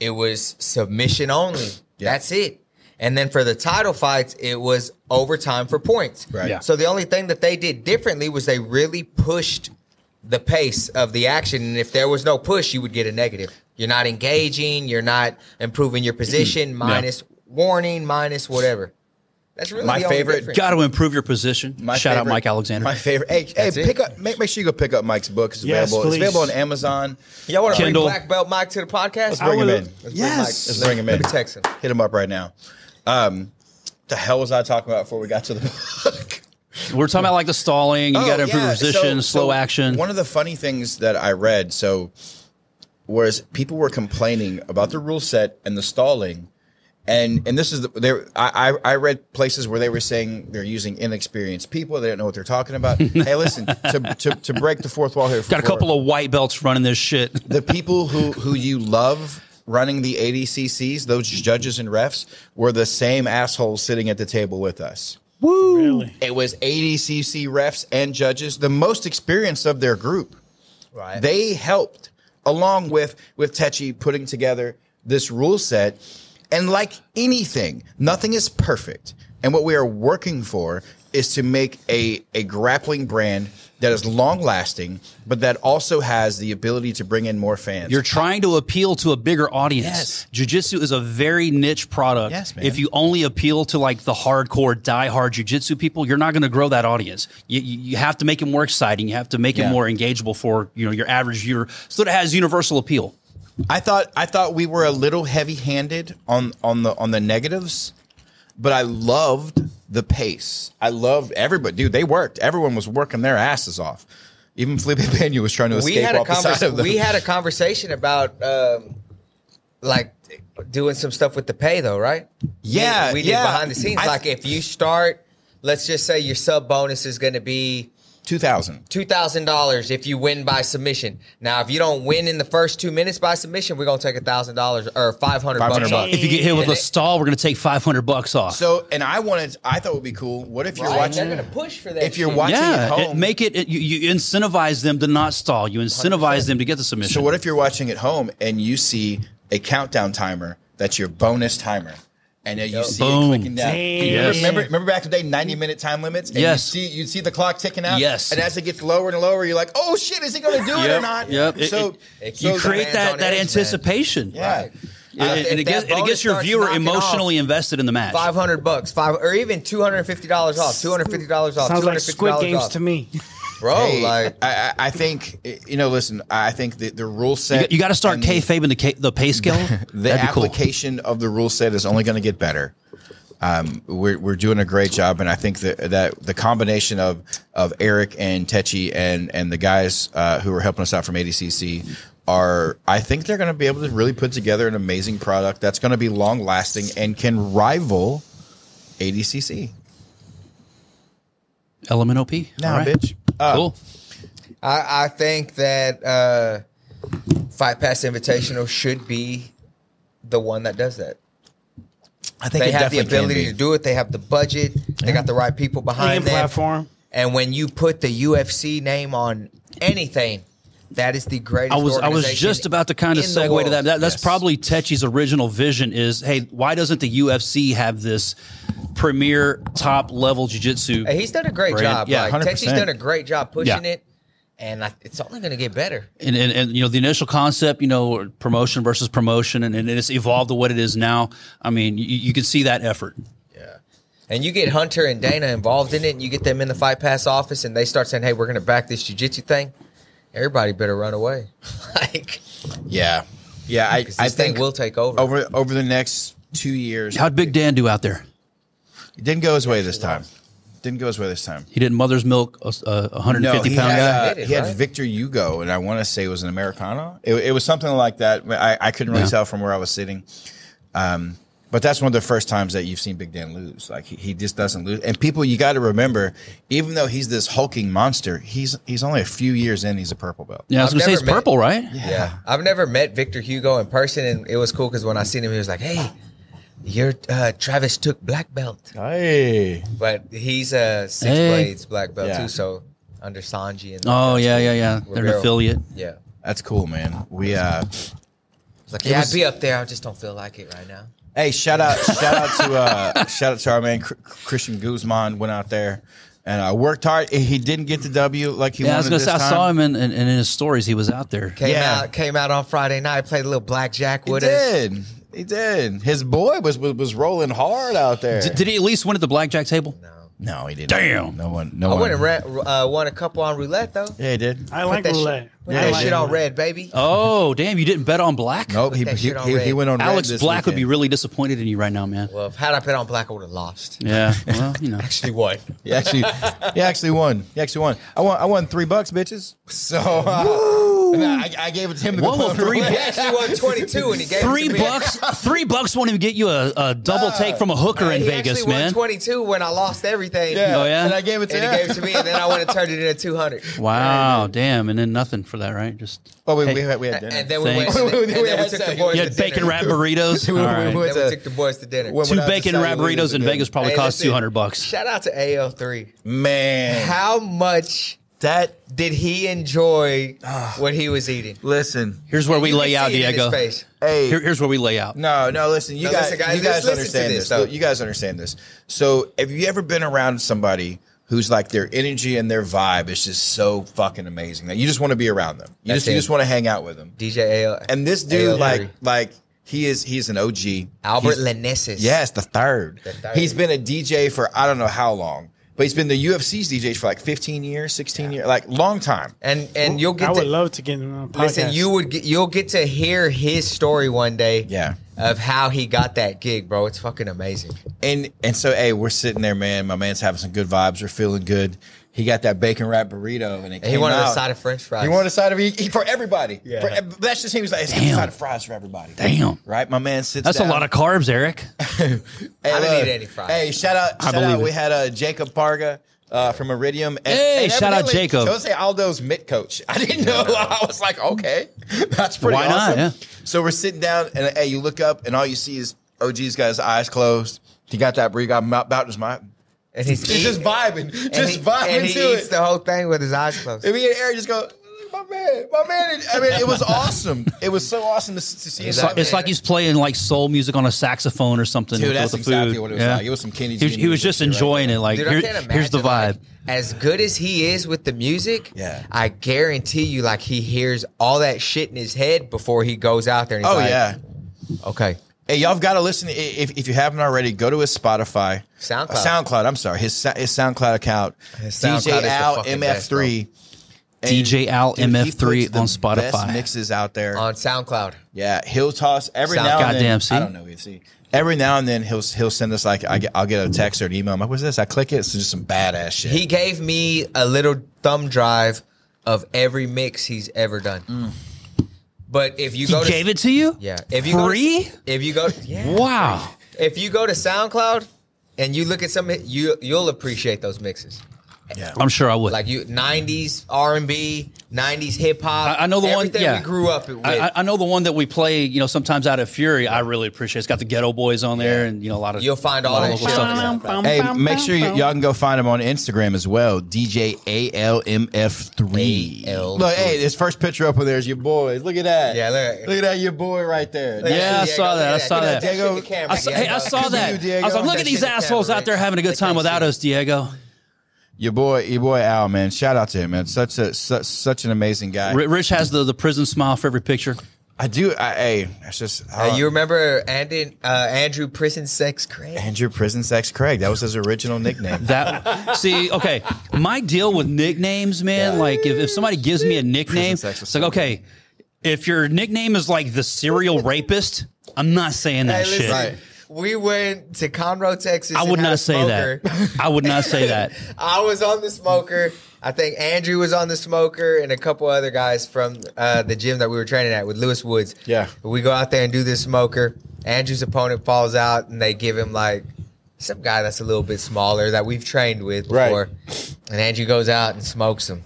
it was submission only. Yeah. That's it. And then for the title fights, it was overtime for points. Right. Yeah. So the only thing that they did differently was they really pushed the pace of the action. And if there was no push, you would get a negative. You're not engaging. You're not improving your position. Minus warning. Minus whatever. That's really My the favorite- difference. Got to improve your position. My Shout out Mike Alexander. My favorite. Hey, hey, it. pick up. Make, make sure you go pick up Mike's book. It's Yes, available. It's available on Amazon. Y'all want to bring Kindle. Black Belt Mike to the podcast? Let's bring him in. Let's bring Yes. Mike. Let's bring him Let in. me text him. Hit him up right now. Um, the hell was I talking about before we got to the book? We're talking about like the stalling. You Oh, got to improve yeah. position, So- slow so action. One of the funny things that I read, so whereas people were complaining about the rule set and the stalling, and and this is the, there. I I I read places where they were saying they're using inexperienced people. They don't know what they're talking about. hey, listen, to, to to break the fourth wall here. got a couple of white belts running this shit. the people who who you love running the ADCCs, those judges and refs, were the same assholes sitting at the table with us. Really? It was ADCC refs and judges, the most experienced of their group. Right. They helped along with with Techi putting together this rule set. And like anything, nothing is perfect. And what we are working for is to make a, a grappling brand that is long lasting, but that also has the ability to bring in more fans. You're trying to appeal to a bigger audience. Yes. Jiu-jitsu is a very niche product. Yes, man. If you only appeal to like the hardcore, die-hard jiu-jitsu people, you're not going to grow that audience. You, you, have to make it more exciting. You have to make Yeah. it more engageable for you know your average viewer, so that it has universal appeal. I thought I thought we were a little heavy-handed on on the on the negatives, but I loved the pace. I loved everybody. Dude, they worked. Everyone was working their asses off. Even Felipe Pena was trying to we escape had a off the side of convers- the. we had a conversation about um, like doing some stuff with the pay though, right? Yeah, we, we did yeah. behind the scenes. I- like if you start, let's just say your sub bonus is going to be two thousand. two thousand dollars if you win by submission. Now, if you don't win in the first two minutes by submission, we're gonna take a thousand dollars or five hundred 500 bucks. bucks. off. If you get hit with a stall, we're going to take 500 bucks off. So, and I wanted. I thought it would be cool. What if you're Right? watching? They're gonna push for that. If you're shit. watching yeah, at it- home, make it, it- you, you incentivize them to not stall. You incentivize them to get the submission. So what if you're watching at home and you see a countdown timer that's your bonus timer, And then you Yep. see Boom. it clicking down. Damn. You Yes. Remember, remember, remember back in the day, ninety minute time limits. And Yes. You see, you see the clock ticking out. Yes. And as it gets lower and lower, you're like, oh shit, is he going to do it or not? Yep. So, it- so you create that that edge, man. anticipation. yeah. Right. And, and it gets, and it gets your viewer emotionally off invested in the match. Five hundred bucks, five or even two hundred and fifty dollars off, two hundred and fifty dollars off, Sounds like Squid Games off, to me. Bro. Hey, like I, I I think you know. Listen, I think the, the rule set. you got to start the- kayfabe in the K, the pay scale. the That'd be cool. application of the rule set is only going to get better. Um, we're, we're doing a great job, and I think that, that the combination of of Eric and Techi and and the guys uh, who are helping us out from ADCC are, I think they're going to be able to really put together an amazing product that's going to be long lasting and can rival ADCC. Element OP. Now, All right. bitch. Uh, cool. I, I think that uh, Fight Pass Invitational should be the one that does that. I think They it have the ability to do it. They have the budget. They got the right people behind Playing them. platform. And when you put the UFC name on anything, that is the greatest. I was I was just about to kind of segue to that. that that's Yes. probably Techi's original vision is, hey, why doesn't the UFC have this premier top level jiu-jitsu? Hey, he's done a great brand? job. Yeah, like, 100%. Techi's done a great job pushing Yeah. it, and I, it's only going to get better. and, and, and you know the initial concept, you know, promotion versus promotion, and, and it's evolved to what it is now. I mean, you, you can see that effort. Yeah. And you get Hunter and Dana involved in it, and you get them in the Fight Pass office, and they start saying, "Hey, we're going to back this jiu-jitsu thing." Everybody better run away. like, Yeah, yeah. I, 'cause I this thing think will take over. over over the next two years, How'd Big Dan do out there? It didn't go his way this time. Didn't go his way this time. He didn't mother's milk a, a 150 he pound had, guy. uh, Did it, he had right? Victor Hugo, and I want to say it was an Americana. It, it was something like that. I, I couldn't really Yeah. tell from where I was sitting. Um, but that's one of the first times that you've seen Big Dan lose. Like he, he just doesn't lose. And people, you got to remember, even though he's this hulking monster, he's he's only a few years in. He's a purple belt. yeah, I was I've gonna say he's met- purple, right? Yeah. I've never met Victor Hugo in person, and it was cool because when I seen him, he was like, "Hey, you're uh, Travis Tooke black belt," Hey, but he's a six Hey. blades black belt Yeah. too. So under Sanji and Oh that's yeah, yeah, yeah. They're an affiliate. Yeah, that's cool, man. We uh, it's like yeah, was- I'd be up there. I just don't feel like it right now. Hey, shout out, shout out to uh, shout out to our man Chr- Christian Guzman. Went out there and uh, worked hard. He didn't get the W like he Yeah, I was gonna say I saw him in, in, in his stories. He was out there. Came Yeah. out, came out on Friday night, played a little blackjack He with us. did. He did. His boy was was, was rolling hard out there. D- did he at least win at the blackjack table? No, no, he didn't. Damn. No one. No I one. went and ra- uh, won a couple on roulette though. Yeah, he did. I Put like that shit- roulette. Put I that like shit on red, baby. Oh, damn! You didn't bet on black. Nope. He, Put that he, shit on he, he went on. red Alex this Black would be weekend. really disappointed in you right now, man. Well, if had I bet on black, I would have lost. Yeah. Well, you know. Actually, won. He actually, he actually won. He actually won. I won. I won three bucks, bitches. So uh, and I, I gave it to him. To Whoa, go three play. He actually won twenty two, and he gave Three it to me. bucks. Three bucks won't even get you a, a double take from a hooker in he Vegas, actually man. won twenty two when I lost everything. Yeah. Oh, yeah? And I gave it to and him. he gave it to me, and then I went and turned it into two hundred. Wow, damn! And then nothing for that, right? Just Oh, we, Hey. we had, we had dinner. And then we went. Thanks. And then, we We had took the boys you to had bacon dinner. wrap burritos. All We- we right. went Then we took the boys to dinner. When- Two when bacon wrap we burritos in. Vegas probably Hey, cost listen, two hundred bucks. Shout out to AL three. Man, How much that did he enjoy ah. what he was eating? listen. Here's where we You lay out, see it in his Diego. face. Hey, Here- here's where we lay out. No, no, listen, you No, guys, listen, guys, you guys let's listen to understand this, this. though. You guys understand this. So, have you ever been around somebody who's like their energy and their vibe is just so fucking amazing that you just want to be around them? You That's just you him. just want to hang out with them. DJ AL. And this dude, AL3. like, like he is, he's an OG. Albert He's- Lenesis. Yes, the third. The third. He's been a DJ for I don't know how long, but he's been the UFC's DJ for like 15 years, 16 years, like long time. And and you'll get I would love to get him on a podcast. listen. You would get, you'll get to hear his story one day. Yeah. Of how he got that gig, bro. It's fucking amazing. And and so hey, we're sitting there, man. My man's having some good vibes. We're feeling good. He got that bacon wrap burrito, and it And he wanted out. a side of French fries. He wanted a side of he, he- for everybody. Yeah. For, that's just he was like, it's a side of fries for everybody. Damn. Right? My man sits That's down. a lot of carbs, Eric. Hey, I didn't look. eat any fries. Hey, shout out! I Shout believe out! it. We had uh, Jacob Parga uh, from Iridium. And, Hey, and shout out evidently, Jacob. Jose Aldo's mitt coach. I didn't know. I was like, okay, that's pretty Why not? Yeah. So we're sitting down, and hey, you look up, and all you see is OG's got his eyes closed. He got that. He got about his mouth. And he's He's just vibing, and just he, vibing and he to eats it. the whole thing with his eyes closed. and me and Eric just go. My man, my man. I mean, it was awesome. It was so awesome to, to see. He's him. like- It's like he's playing like soul music on a saxophone or something. Dude, with that's the exactly food. what it was like. It was some Kenny He, was- he was just shit right enjoying it. Like Dude, here- I can't here's the vibe. like, as good as he is with the music, Yeah. I guarantee you, like he hears all that shit in his head before he goes out there. And he's Oh like, yeah. okay. Hey, y'all got to listen. If, if you haven't already, go to his Spotify, SoundCloud. Uh, SoundCloud. I'm sorry, his his SoundCloud account. His SoundCloud DJ the Al MF3. And, DJ Al dude, MF3 on Spotify. Best mixes out there. On SoundCloud, yeah, he'll toss every Sound- now and Goddamn, then. see? I don't know. You see, every now and then he'll he'll send us like I get, I'll get a text or an email. I'm like, what's this? I click it. It's just some badass shit. he gave me a little thumb drive of every mix he's ever done. Mm. But if you He go to gave it to you? yeah, if you free. go to, if you go yeah, wow. if you go to SoundCloud and you look at some you you'll appreciate those mixes. Yeah. I'm sure I would. Like you 90s R&B, 90s hip hop. I, I know the one. everything Yeah, we grew up with. I, I- I know the one that we play. You know, sometimes out of Fury, I really appreciate. It's got the Geto Boys on there, and you know a lot of You'll find all a that of shit local stuff. there. Hey, make sure y- y'all can go find him on Instagram as well. DJ ALMF3. AL3. Look, hey, this first picture up there is your boys. Look at that. Yeah, look. Look at that, your boy right there. Look at Yeah, I saw that, I saw that. Diego, shit to camera, I saw, hey, I saw that. you, Diego. I was like, look at these assholes out there having a good time without us, Diego. Your boy, your boy Al, man. Shout out to him, man. Such a such, such an amazing guy. Rich has the, the prison smile for every picture. I do. I, hey, it's just Uh, you remember Andy, uh, Andrew Prison Sex Craig? Andrew Prison Sex Craig. That was his original nickname. That see, okay. My deal with nicknames, man. Like if, if somebody gives me a nickname, sex it's like so okay. If your nickname is like the serial rapist, I'm not saying that Hey, shit. Right. We went to Conroe, Texas. I would not say that. I would not say that. I was on the smoker. I think Andrew was on the smoker and a couple other guys from uh, the gym that we were training at with Lewis Woods. Yeah. We go out there and do this smoker. Andrew's opponent falls out and they give him like some guy that's a little bit smaller that we've trained with Right. before. And Andrew goes out and smokes him.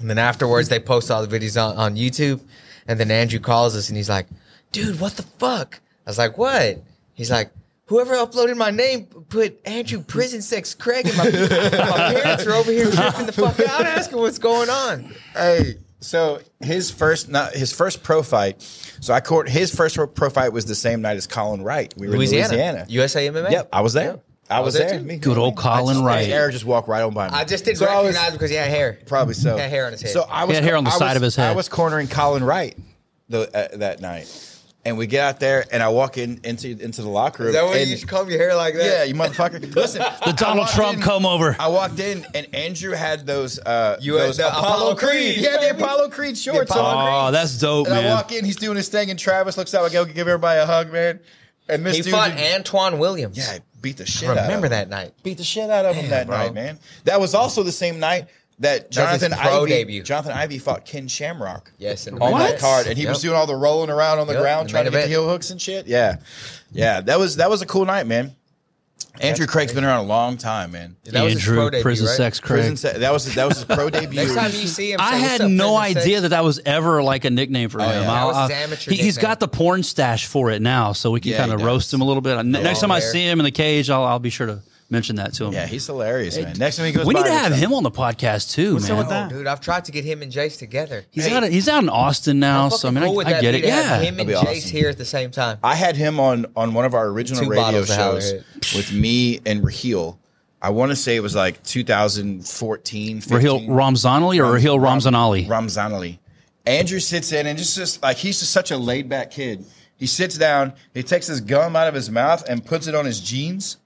And then afterwards, they post all the videos on, on YouTube. And then Andrew calls us and he's like, dude, what the fuck? I was like, what? He's like, whoever uploaded my name put Andrew Prison Sex Craig and my, my parents are over here tripping the fuck out asking what's going on. Hey, so his first not his first pro fight. So I court his first pro fight was the same night as Colin Wright. We were Louisiana. in Louisiana. USA MMA? Yep, I was there. I, was, there. too. Me. Good old Colin I just, Wright. Eric just walked right on by me. I just didn't So I was- recognize him because he had hair. Probably so. He had hair on his head. So I was had hair on the I side was- of his head. I was cornering Colin Wright the, uh, that night, and we get out there, and I walk in into into the locker room. Is that why and- you should comb your hair like that? Yeah, you motherfucker. Listen, The Donald Trump come over. I walked in, and Andrew had those uh, You had those the Apollo Creed, He had the. Apollo Creed shorts Apollo on. Oh, that's dope, And I walk in, he's doing his thing, and Travis looks out. I go give everybody a hug, man. And this He dude, fought did- Antoine Williams. yeah, beat the shit. I out of remember him. that night. Beat the shit out of him Damn, that bro. night, man. That was also the same night that That was his Jonathan pro Ivy, debut. Jonathan Ivy fought Ken Shamrock. Yes, in the on main that card, and he was doing all the rolling around on the Yep, ground the trying to get the heel hooks and shit. Yeah, yeah, that was that was a cool night, man. Andrew Craig's been around a long time, man. That was his Andrew pro debut, Prison right? Sex Craig. Prison se- that was that was his pro debut. Next time you see him, I had up, no idea Sex?" that that was ever like a nickname for oh, him. Oh, yeah. That I'll- was his I'll- amateur he, has got the porn stash for it now, so we can Yeah, kind of roast him a little bit. Ne- Next time I see him in the cage, I'll, I'll be sure to mention that to him. yeah, he's hilarious, man. Next time he goes, we need to have him on the podcast too, What's up man. with Oh, that? dude, I've tried to get him and Jace together. He's Hey, out. He's out in Austin now, so I fucking mean, cool I, I get it. Yeah, him and That'd be Jace awesome. here at the same time. I had him on on one of our original Two radio bottles of shows Howler with me and Raheel. I want to say it was like 2014, 15. Rahil Ramzanali or Rahil Ramzanali. Ramzanali. Andrew sits in and just, just like he's just such a laid back kid. He sits down, he takes his gum out of his mouth and puts it on his jeans.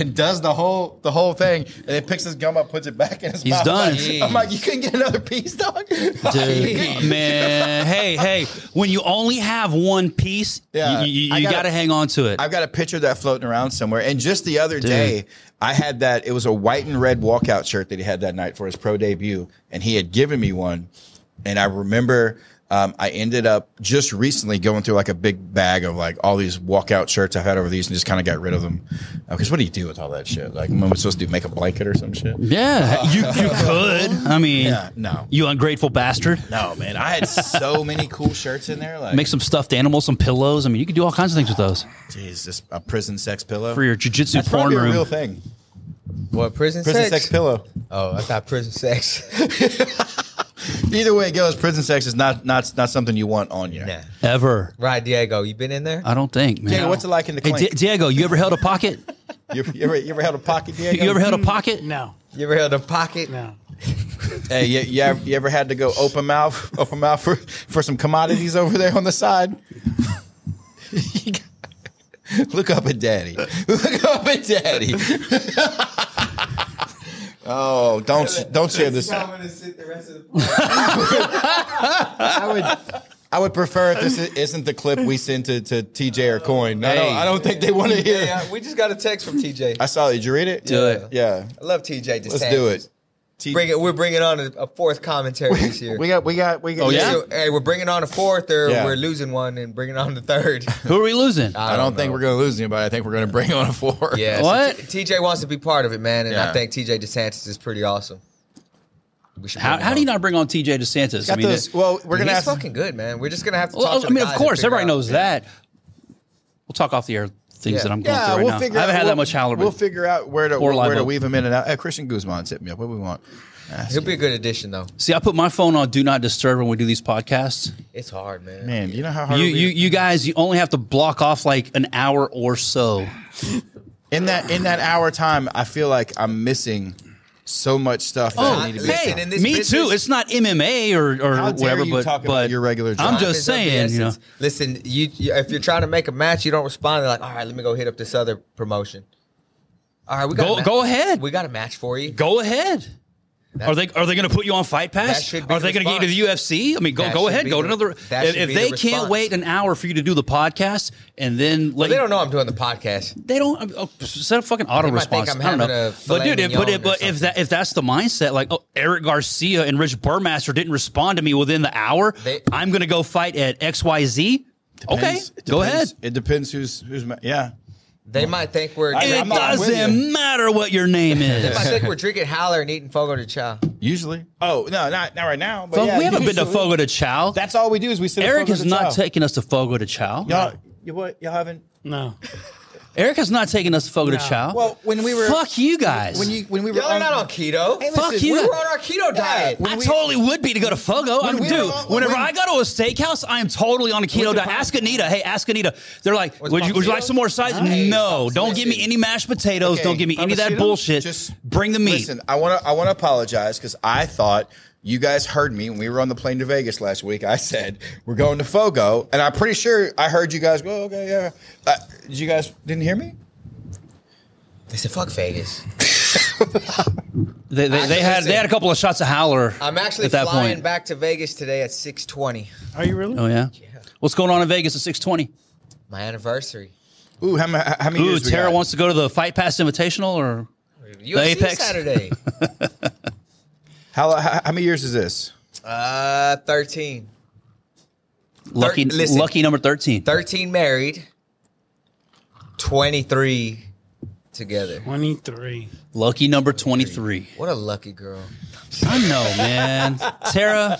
And does the whole the whole thing, and then picks his gum up, puts it back in his He's mouth. done. I'm like, I'm like, you couldn't get another piece, dog. Dude, man, hey, hey, when you only have one piece, Yeah, you, you, you gotta- got to hang on to it. I've got a picture of that floating around somewhere. And just the other day, I had that. It was a white and red walkout shirt that he had that night for his pro debut, and he had given me one. And I remember um, I ended up just recently going through like a big bag of like all these walkout shirts I've had over these, and just kind of got rid of them. Because what do you do with all that shit? Like, what am I supposed to do? Make a blanket or some shit? yeah, you, you could. I mean, Yeah, no. you ungrateful bastard. No, man. I had so many cool shirts in there. Like, Make some stuffed animals, some pillows. I mean, you could do all kinds of things with those jeez, just a prison sex pillow for your jujitsu That's porn probably a room. real thing. What prison, Prison sex? sex pillow. Oh, I thought prison sex. Either way it goes, prison sex is not not not something you want on you. Nah. Ever. Right, Diego, you been in there? I don't think, man. Diego, what's it like in the Hey, clink? Di- Diego, you ever held a pocket? you, ever, you, ever, you ever held a pocket, Diego? you ever held a pocket? No, You ever held a pocket? no. Hey, you, you, ever, you ever had to go open mouth, open mouth for, for some commodities over there on the side? Look up at Daddy. Look up at Daddy. Oh, don't don't share this. I'm gonna sit the rest of the I would I would prefer if this isn't the clip we send to, to TJ or uh, Coin. I don't, I don't think they want to hear. Yeah, we just got a text from TJ. I saw it. Did you read it? Do it. Yeah. I love TJ. Let's do it. T- Bring it. We're bringing on a, a fourth commentary this year. We got we got we got. Oh, yeah? So, hey, we're bringing on a fourth, or Yeah. we're losing one and bringing on the third. Who are we losing? I don't think we're going to lose anybody. I think we're going to bring on a four. Yeah. so What? T- TJ wants to be part of it, man, and Yeah. I think TJ DeSantis is pretty awesome. We should How, bring him how do you on. not bring on TJ DeSantis? I Got those. Well, we're going to He's have. fucking good, man. We're just gonna have to. well, to I the mean, of guys course, figure everybody out- knows that. We'll talk off the air things Yeah. that I'm going Yeah, through right we'll now. figure. I haven't out, had we'll, that much Halibut. We'll figure out where to Or where to Oak. weave them in and out. Uh, hey, Christian Guzman, hit me up. What do we want? Ask He'll you. be a good addition, though. See, I put my phone on Do Not Disturb when we do these podcasts. It's hard, man. Man, you know how hard You, it would be you, you guys, you only have to block off like an hour or so. in that in that hour time. I feel like I'm missing so much stuff. That Oh, I need to be hey, in this me business- too. It's not MMA or, or How dare whatever, you but, talk about but your regular job? I'm just is of the saying, you know. Listen, you, you if you're trying to make a match, you don't respond. They're like, all right, let me go hit up this other promotion. All right, we got Go- go ahead. We got a match for you. Go ahead. Are they are they going to put you on Fight That Pass? should be Are they going to get you to the UFC? I mean, go That go ahead, go the- to another. that If, if be they the can't wait an hour for you to do the podcast and then like They don't know I'm doing the podcast. they don't oh, set a fucking auto They might think response. I'm I don't know. a But dude, if, but mignon if, but if that if that's the mindset, like oh, Eric Garcia and Rich Burmaster didn't respond to me within the hour, They- I'm going to go fight at X Y Z. Okay, Depends- go ahead. It depends who's who's. Yeah. They might think we're. I- It I'm not- with doesn't you. matter what your name is. might think we're drinking Howler and eating Fogo de Chao. Usually. Oh no, not not right now. But Fo- yeah, we haven't been to usually. Fogo de Chao. That's all we do is we sit. at Eric Fogo has de not Chao. taken us to Fogo de Chao. Y'all, you what? Y'all haven't. No. Eric has not taken us to Fogo de No. Chao. Well, when we were fuck you guys. when you when we were Y'all are not on keto. Hey, Fuck listen, you. We were on our keto diet. when I we- totally would be to go to Fogo. I'm we were dude. on- whenever when- I go to a steakhouse, I am totally on a keto diet. Ask Anita. Hey, ask Anita. They're like, would you, would you like some more sides? Hey, no, don't give me any mashed potatoes. Okay, don't give me any of that Papacito, bullshit. just- Bring the meat. Listen, I want to I want to apologize because I thought you guys heard me when we were on the plane to Vegas last week. I said we're going to Fogo, and I'm pretty sure I heard you guys go. Okay, yeah. Uh, did you guys didn't hear me? They said, "Fuck Vegas." they, they, they had they had a couple of shots of Howler. I'm actually at that flying point. back to Vegas today at 6:20. Are you really? Oh yeah? yeah. What's going on in Vegas at 620? My anniversary. Ooh, how, ma- how many Ooh, years we Tara got? wants to go to the Fight Pass Invitational, or UFC Apex? Saturday. How, how how many years is this? uh, 13. lucky listen. lucky number 13. 13 married. 23 together. 23. Lucky number 23. What a lucky girl. I know, man. Tara,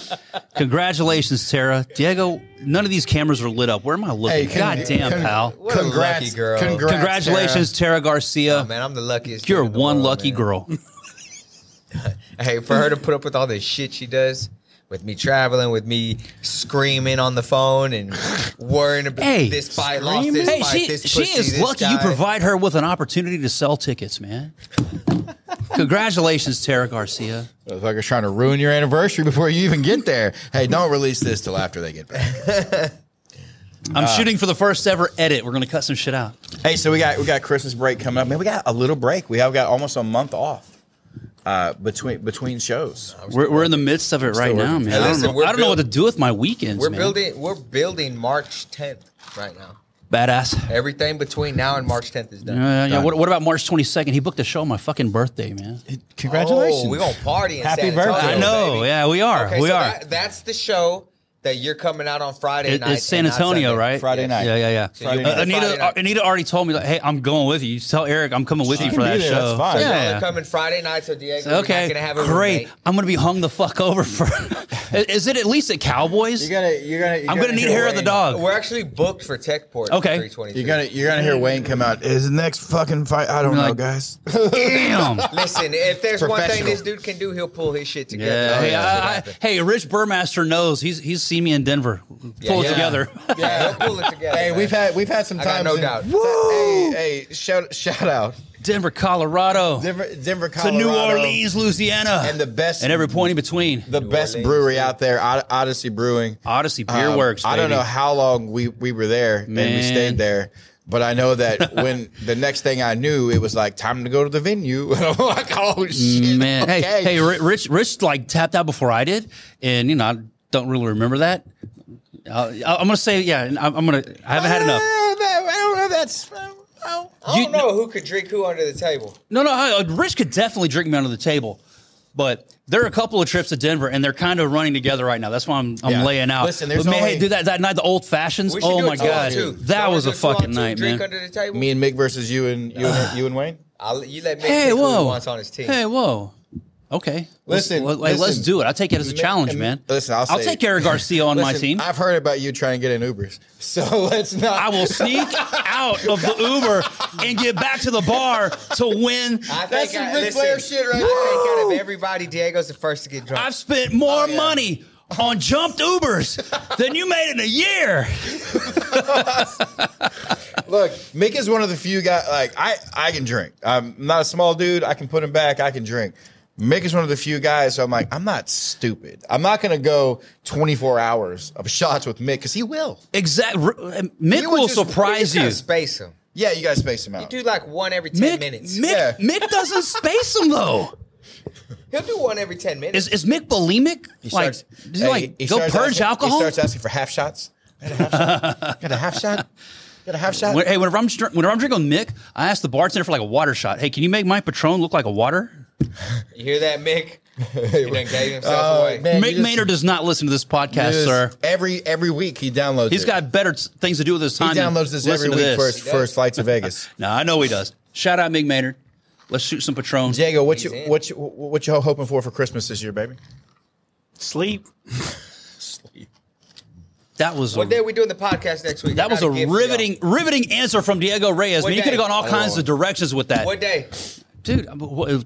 congratulations, Tara. Diego, none of these cameras are lit up. Where am I looking? con- God damn, con- pal. What a lucky girl. Congrats, Congratulations, Tara Garcia. Oh, man, I'm the luckiest. You're dude in the one world, lucky man. girl. Hey, for her to put up with all the shit she does, with me traveling, with me screaming on the phone and worrying about Hey, this fight, lost this Hey, fight, she, this she is this lucky you provide her with an opportunity to sell tickets, man. Congratulations, Tara Garcia. Motherfucker's trying to ruin your anniversary before you even get there. Hey, don't release this till after they get back. I'm Uh, shooting for the first ever edit. We're going to cut some shit out. Hey, so we got we got Christmas break coming up. Man, we got a little break. We have got almost a month off uh, between between shows. We're, we're in the midst of it right now, working. man. Hey, I don't know, we're I don't know what to do with my weekends, We're man. building. We're building March 10th right now. Badass. Everything between now and March 10th is done. Yeah, yeah. Done. What, what about March 22nd? He booked a show on my fucking birthday, man. Congratulations! Oh, we're gonna party in Happy San Antonio, birthday. I know. baby. Yeah, we are. Okay, we so are. that- that's the show that you're coming out on Friday It- night. it's San Antonio, right? Friday night. Yeah, yeah, yeah. Friday Uh, Anita, night. Anita already told me, like, hey, I'm going with you. You tell Eric I'm coming with She you for that there, show. that's fine. Y'all Yeah, are yeah. coming Friday night, so Diego, we're Okay, not gonna have a great. roommate. I'm gonna be hung the fuck over for Is it at least at Cowboys? You gotta, you're gonna. You're I'm gonna need hear hair of the dog. We're actually booked for Techport. Okay. 323. You're gonna, you're gonna hear Wayne come out. His next fucking fight. I don't know, Like- guys. Damn. Listen, if there's one thing this dude can do, he'll pull his shit together. Yeah. Oh, Hey, yeah, I, shit I, happen. hey, Rich Burmaster knows. He's he's seen me in Denver. Pull it yeah. together. Yeah, he'll pull it together. Hey, man. we've had we've had some I got times. no in- doubt. Hey, hey, shout shout out Denver, Colorado. Denver, Denver, to New Orleans, Louisiana, and the best and every point in between. the best Orleans, brewery yeah. out there, Odyssey Brewing. Odyssey Beer Um, Works. I don't know how long we, we were there and we stayed there, but I know that when the next thing I knew, it was like time to go to the venue. And I'm like, oh shit, man. Okay. Hey, hey, Rich, Rich, like tapped out before I did, and you know, I don't really remember that. Uh, I'm gonna say, yeah, and I'm, I'm gonna. I haven't had enough. I don't know, that- I don't know. That's oh. I don't You- know who could drink who under the table. No, no, I- uh, Rich could definitely drink me under the table, but there are a couple of trips to Denver, and they're kind of running together right now. That's why I'm, I'm Yeah. laying out. Listen, there's but man, only- hey, dude, that, that night, the old fashions. We should Oh do my two on god, two. that Y'all was a wanna do two on fucking two, night, drink man. under the table. Me and Mick versus you and you and, you and Wayne. I'll, you let me Hey, pick who whoa, he wants on his team. hey, whoa. Okay, Listen, let's, let, us do it. I'll take it as a challenge, man. listen, I'll say- take Eric Garcia on my team. I've heard about you trying to get in Ubers, so let's not. I will sneak out of the Uber and get back to the bar to win. I That's some Ric Flair shit right I think out of everybody, Diego's the first to get drunk. I've spent more Oh, yeah. money on jumped Ubers than you made in a year. Look, Mick is one of the few guys. Like I, I can drink. I'm not a small dude. I can put him back. I can drink. Mick is one of the few guys. So I'm like, I'm not stupid. I'm not gonna go 24 hours of shots with Mick because he will. Exactly. Uh, Mick You would will just- surprise you you. space him. Yeah, you guys space him out. You Do like one every ten Mick, minutes. Mick, Yeah. Mick doesn't space him though. He'll do one every ten minutes. Is, is Mick bulimic? He like, starts- does he hey, like he go purge asking- alcohol? He starts asking for half shots. Got a half shot. Got a half shot. Got a half shot. When- hey, whenever I'm whenever I'm drinking with Mick, I ask the bartender for like a water shot. Hey, can you make my Patron look like a water? You hear that, Mick? he done gave himself Oh, away. man, you Mick just- Maynard does not listen to this podcast, Just sir. Every every week he downloads. He's it. got better t- things to do with his He time. than downloads this every listen to week this. for his, for his flight to Vegas. No, I know he does. Shout out Mick Maynard. Let's shoot some Patron. Diego, what you He's in. what you what you hoping for for Christmas this year, baby? Sleep. That was What a, day are we doing the podcast next week? I that was got a gift for y'all. riveting riveting answer from Diego Reyes. What Man, you could have gone all kinds oh. of directions with that. What day? Dude, I'm- what-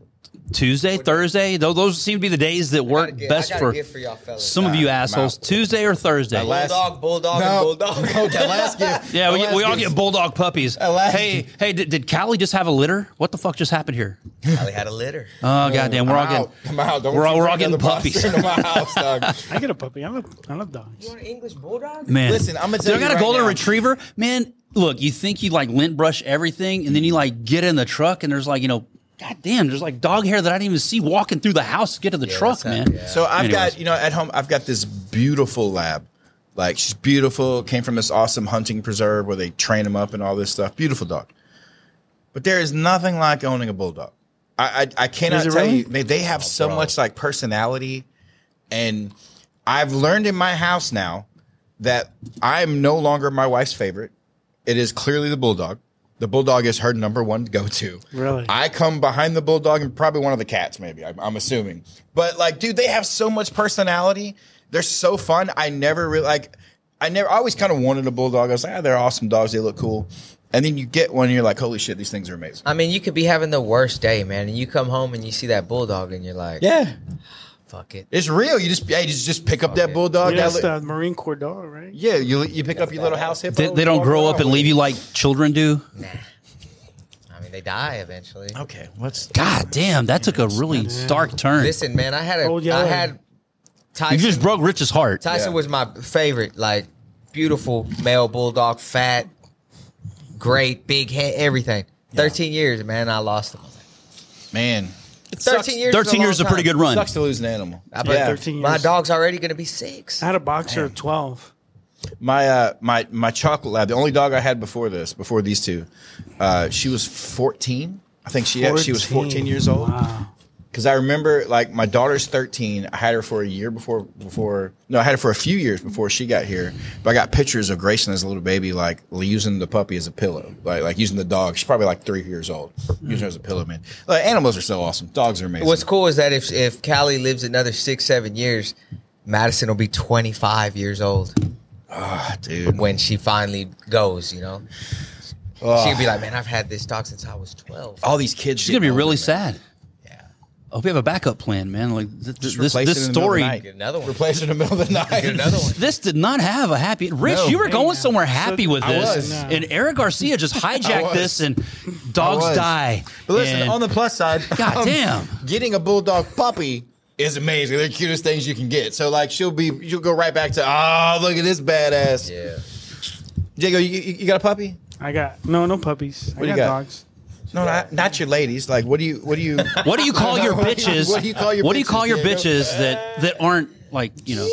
Tuesday, Thursday, tho- those seem to be the days that work a gift- best for for y'all fellas. some of you assholes. Tuesday or Thursday. last- bulldog, bulldog, and bulldog. No, that last gift. Yeah, we, last we all get bulldog puppies. last- Hey, hey, did, did Callie just have a litter? What the fuck just happened here? Callie had a litter. Oh goddamn, we're all I'm getting out. I'm out. Don't we're all, we're all getting another puppies. monster my house, dog. I get a puppy. I love, I love dogs. You want an English bulldog? Man, Listen, I'm gonna Dude, tell I you got a golden retriever. Man, look, you think you like lint brush everything, and then you like get in the truck, and there's like you know, god damn, there's like dog hair that I didn't even see walking through the house to get to the Yeah, truck, man. yeah. So I've Anyways. got you know at home I've got this beautiful lab. Like she's beautiful. Came from this awesome hunting preserve where they train them up and all this stuff. Beautiful dog. But there is nothing like owning a bulldog. I I, I cannot tell really? you. They, they have oh, so bro. much like personality, and I've learned in my house now that I am no longer my wife's favorite. It is clearly the bulldog. The bulldog is her number one go to. Really? I come behind the bulldog and probably one of the cats, maybe. I'm, I'm assuming. But like, dude, they have so much personality. They're so fun. I never really like. I never. I always kind of wanted a bulldog. I was like, ah, they're awesome dogs. They look cool. And then you get one, and you're like, holy shit, these things are amazing. I mean, you could be having the worst day, man, and you come home and you see that bulldog, and you're like, Yeah, fuck it. it's real. You just, hey, just, just pick up that Okay. bulldog. Yeah, that that's li- the Marine Corps dog, right? yeah, you you pick up your little house hippo. They, they don't grow up and leave you like children do. Nah. I mean, they die eventually. Okay, what's God damn, that took a really dark turn. Listen, man, I had a, Old I had Tyson. you just broke Rich's heart. Tyson Yeah. was my favorite, like beautiful male bulldog, fat, great, big head, everything. Thirteen years, man, I lost him. man? It Thirteen sucks- years. 13 years is a pretty good run. Sucks to lose an animal. I bet Yeah. 13 My dog's already gonna be six. I had a boxer at 12. My uh my my chocolate lab, the only dog I had before this, before these two, uh, she was fourteen. I think she yeah, she was fourteen years old. Wow. Because I remember like my daughter's thirteen. I had her for a year before before no, I had her for a few years before she got here. But I got pictures of Grayson as a little baby, like using the puppy as a pillow, like like using the dog. She's probably like three years old, using her as a pillow. Man, like animals are so awesome. Dogs are amazing. What's cool is that if if Callie lives another six, seven years, Madison will be 25 years old Ah, dude. when she finally goes. You know, Oh. she'll be like, "Man, I've had this dog since I was 12." all these kids. She's gonna be really older, sad. Yeah, I hope you have a backup plan, man. Like th- th- Just this, this it in the the story, get another one. Replace it in the middle of the night. Get another one. this did not have a happy. Rich, No. you were Hey, going now. somewhere happy with I this, was. and Eric Garcia just hijacked was. this, and dogs was. die. But listen, and- on the plus side, God um, damn. getting a bulldog puppy is amazing. They're the cutest things you can get. So like, she'll be, she'll go right back to, oh, look at this badass. Yeah. Diego, you, you you got a puppy? I got no, no puppies. I do you got, got? dogs. No, not, not your ladies. Like, what do you, what do you? What do you call your bitches? What do you call your What do you bitches, call your Diego? bitches that that aren't like you know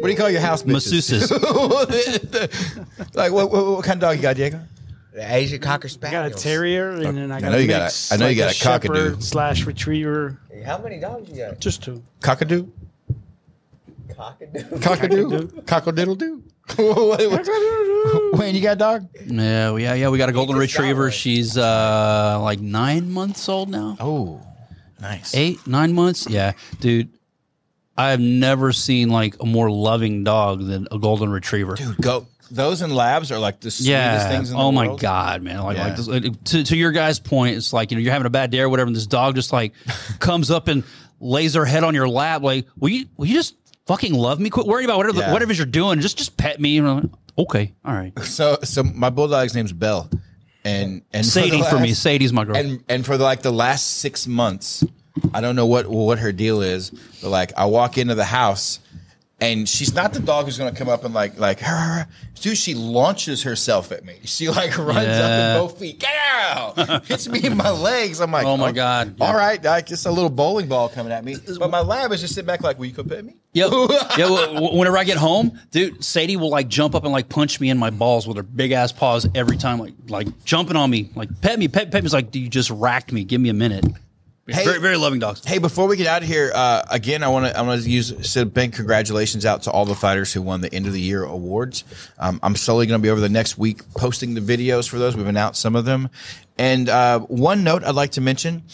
What do you call your house bitches? masseuses? like, what, what, what kind of dog you got, Diego? The Asian Cocker I got a terrier, and then I got know a you got a- mix, I know you got a cockadoo. shepherd slash retriever. How many dogs you got? Just two. Cockadoo? Cockadoo. Cockadoo? Cockadiddle doo? Wayne, you got a dog? Yeah, yeah, yeah. We got a golden just got retriever. one. She's uh like nine months old now. Oh, nice. Eight, nine months. Yeah, dude. I have never seen like a more loving dog than a golden retriever. Dude, go. Those and labs are like the sweetest yeah. things in the world. oh world. my god, man. Like, Yeah. like this, like, to to your guy's point, it's like you know you're having a bad day or whatever, and this dog just like comes up and lays her head on your lap. Like, will you will you just fucking love me? Quit worrying about whatever Yeah. whatever you're doing. Just just pet me. Like, okay, all right. So, so my bulldog's name's Belle, and and for the Sadie for me. Sadie's my girl. and and for the, like the last six months, I don't know what what her deal is, but like I walk into the house, and she's not the dog who's gonna come up and like like her. Dude, she launches herself at me. She like runs up Yeah. in both feet. Get out! Hits me in my legs. I'm like, Oh my oh, God. All right, like it's a little bowling ball coming at me. But my lab is just sitting back like, will you come pet me? Yep. yeah. well, Whenever I get home, dude, Sadie will like jump up and like punch me in my balls with her big ass paws every time, like like jumping on me, like pet me, pet pet me. It's like, do you just racked me. Give me a minute. Hey- very very loving dogs. Hey, before we get out of here, uh, again, I want to I want to use say big congratulations out to all the fighters who won the end of the year awards. Um, I'm slowly going to be over the next week posting the videos for those. We've announced some of them, and uh, one note I'd like to mention.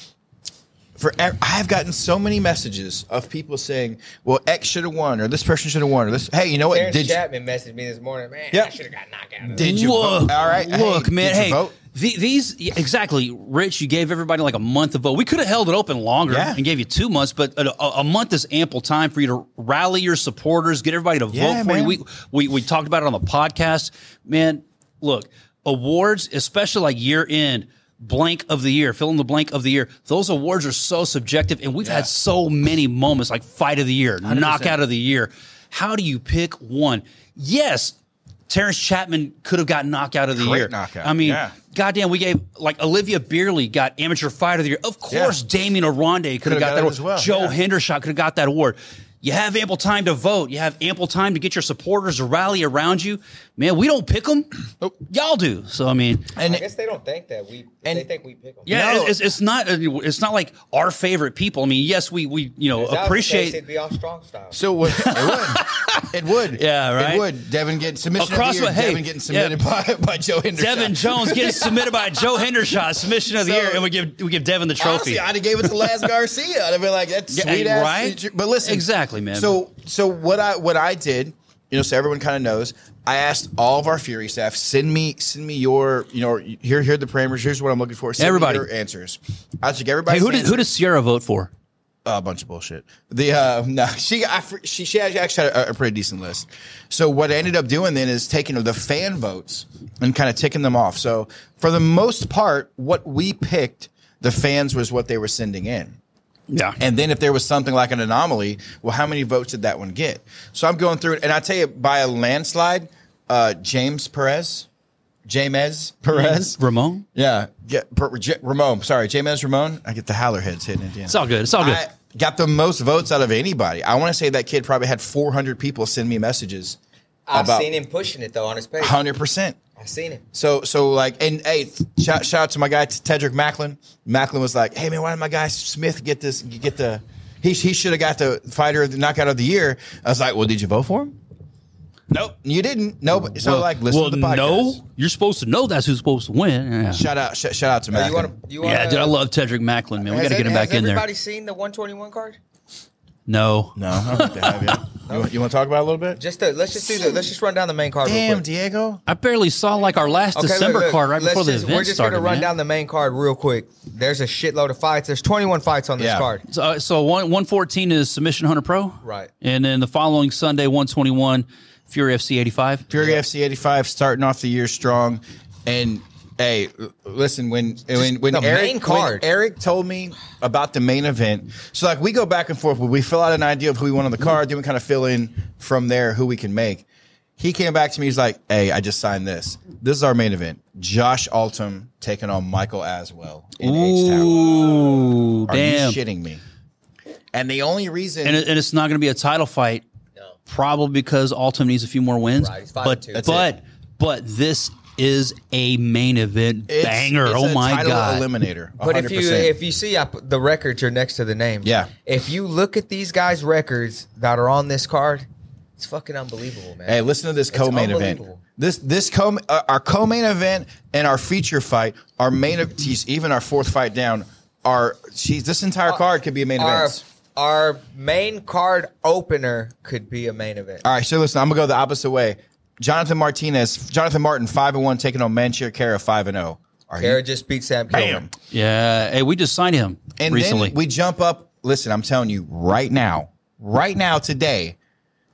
For I have gotten so many messages of people saying, "Well, X should have won," or "This person should have won," or "This." Hey, you know what? Terrence Did you, Chapman messaged me this morning. Man, Yep. I should have got knocked out. Did you Look, vote? All right, look, hey, man. Did you Hey, vote? The, these exactly, Rich. You gave everybody like a month to vote. We could have held it open longer Yeah. and gave you two months, but a, a- month is ample time for you to rally your supporters, get everybody to Yeah, vote for man. you. We, we we talked about it on the podcast, man. Look, awards, especially like year end. Blank of the year, fill in the blank of the year. Those awards are so subjective, and we've had so many moments like fight of the year, knockout of the year. How do you pick one? Yes, Terrence Chapman could have got knockout of the Great year. knockout, I mean, yeah. Goddamn, we gave like Olivia Beerley got amateur fighter of the year. Of course, Damien Aronde could have Could've got got that award. as well, Joe yeah. Hendershot could have got that award. You have ample time to vote. You have ample time to get your supporters to rally around you. Man, we don't pick them. Y'all do. So I mean, And I guess they don't think that we. And- they think we pick them. yeah, No. it's, it's not it's not like our favorite people. I mean, yes, we we you know If that was the case, appreciate it'd be all strong style. So what, it would. Yeah, right? It would. Devin getting submission Across of the year. the- hey, Devin getting submitted by, by Joe Henderson. Devin Jones getting submitted by Joe Hendershot, submission of the So- year, and we give we give Devin the trophy. Honestly, I'd have gave it to Laz Garcia. I'd have been like, that's Yeah, sweet ass. right? But listen, Exactly, man. So, so what I what I did, you know, so everyone kind of knows. I asked all of our Fury staff, send me send me your, you know, here here are the parameters. Here's what I'm looking for. Send me Everybody. your answers. I took everybody. Hey, who did who does Sierra vote for? A bunch of bullshit. The uh, no, she I, she she actually had a, a pretty decent list. So what I ended up doing then is taking the fan votes and kind of ticking them off. So for the most part, what we picked, the fans was what they were sending in. Yeah, And then if there was something like an anomaly, well, how many votes did that one get? So I'm going through it, and I tell you, by a landslide, uh, James Perez, James Perez, Ramon. yeah, yeah, Per- J- Ramon. Sorry, James Ramon. I get the howler heads hitting the end. It's all good. It's all good. I got the most votes out of anybody. I want to say that kid probably had 400 people send me messages. I've seen him pushing it though on his page. 100 percent. I've seen it. So so like and hey, shout, shout out to my guy Tedrick Macklin. Macklin was like, hey man, why did my guy Smith get this? Get the he he should have got the fighter of the knockout of the year. I was like, well, did you vote for him? Nope, you didn't. Nope. So well, like, listen well, to the podcast. no, you're supposed to know that's who's supposed to win. Yeah, Shout out, sh- shout out to Oh, you want to? You wanna, yeah dude, I love Tedrick Macklin, man. We got to get him back in there. Everybody seen the 121 card? No, no, I don't think they have yet. You, want- you want to talk about it a little bit? Just to, let's just do the let's just run down the main card. real Damn, quick. Diego. I barely saw like our last Okay, look, December look, card right let's before the just- event We're just started. gonna run man. down the main card real quick. There's a shitload of fights. There's 21 fights on this Yeah. card. So, uh, so one one fourteen is Submission Hunter Pro, Right. And then the following Sunday, one twenty one, Fury FC eighty five. Fury FC 85 starting off the year strong. And hey, listen, when when when the Eric, main card. when Eric told me about the main event, so like we go back and forth, we fill out an idea of who we want on the card, then we kind of fill in from there who we can make. He came back to me, he's like, Hey, I just signed this. This is our main event. Josh Altum taking on Michael Aswell in H Town. Ooh, Are damn! you shitting me? And the only reason And, it, and it's not going to be a title fight, No. probably because Altum needs a few more wins. Right, but but but this is a main event it's, banger. it's oh a my title god! eliminator. But if you if you see I the records are next to the names. Yeah. If you look at these guys' records that are on this card, it's fucking unbelievable, man. Hey, listen to this co-main event. This this co uh, our co-main event and our feature fight, our main of- geez, even our fourth fight down, our geez, this entire card could be a main our, event. our main card opener could be a main event. All right, so listen, I'm gonna go the opposite way. Jonathan Martinez, Jonathan Martin, five and one, taking on Manchir Kara, five and zero. Are Kara you? just beat Sam Bam. Kilman. Yeah, hey, we just signed him And recently. then we jump up. Listen, I'm telling you right now, right now, today,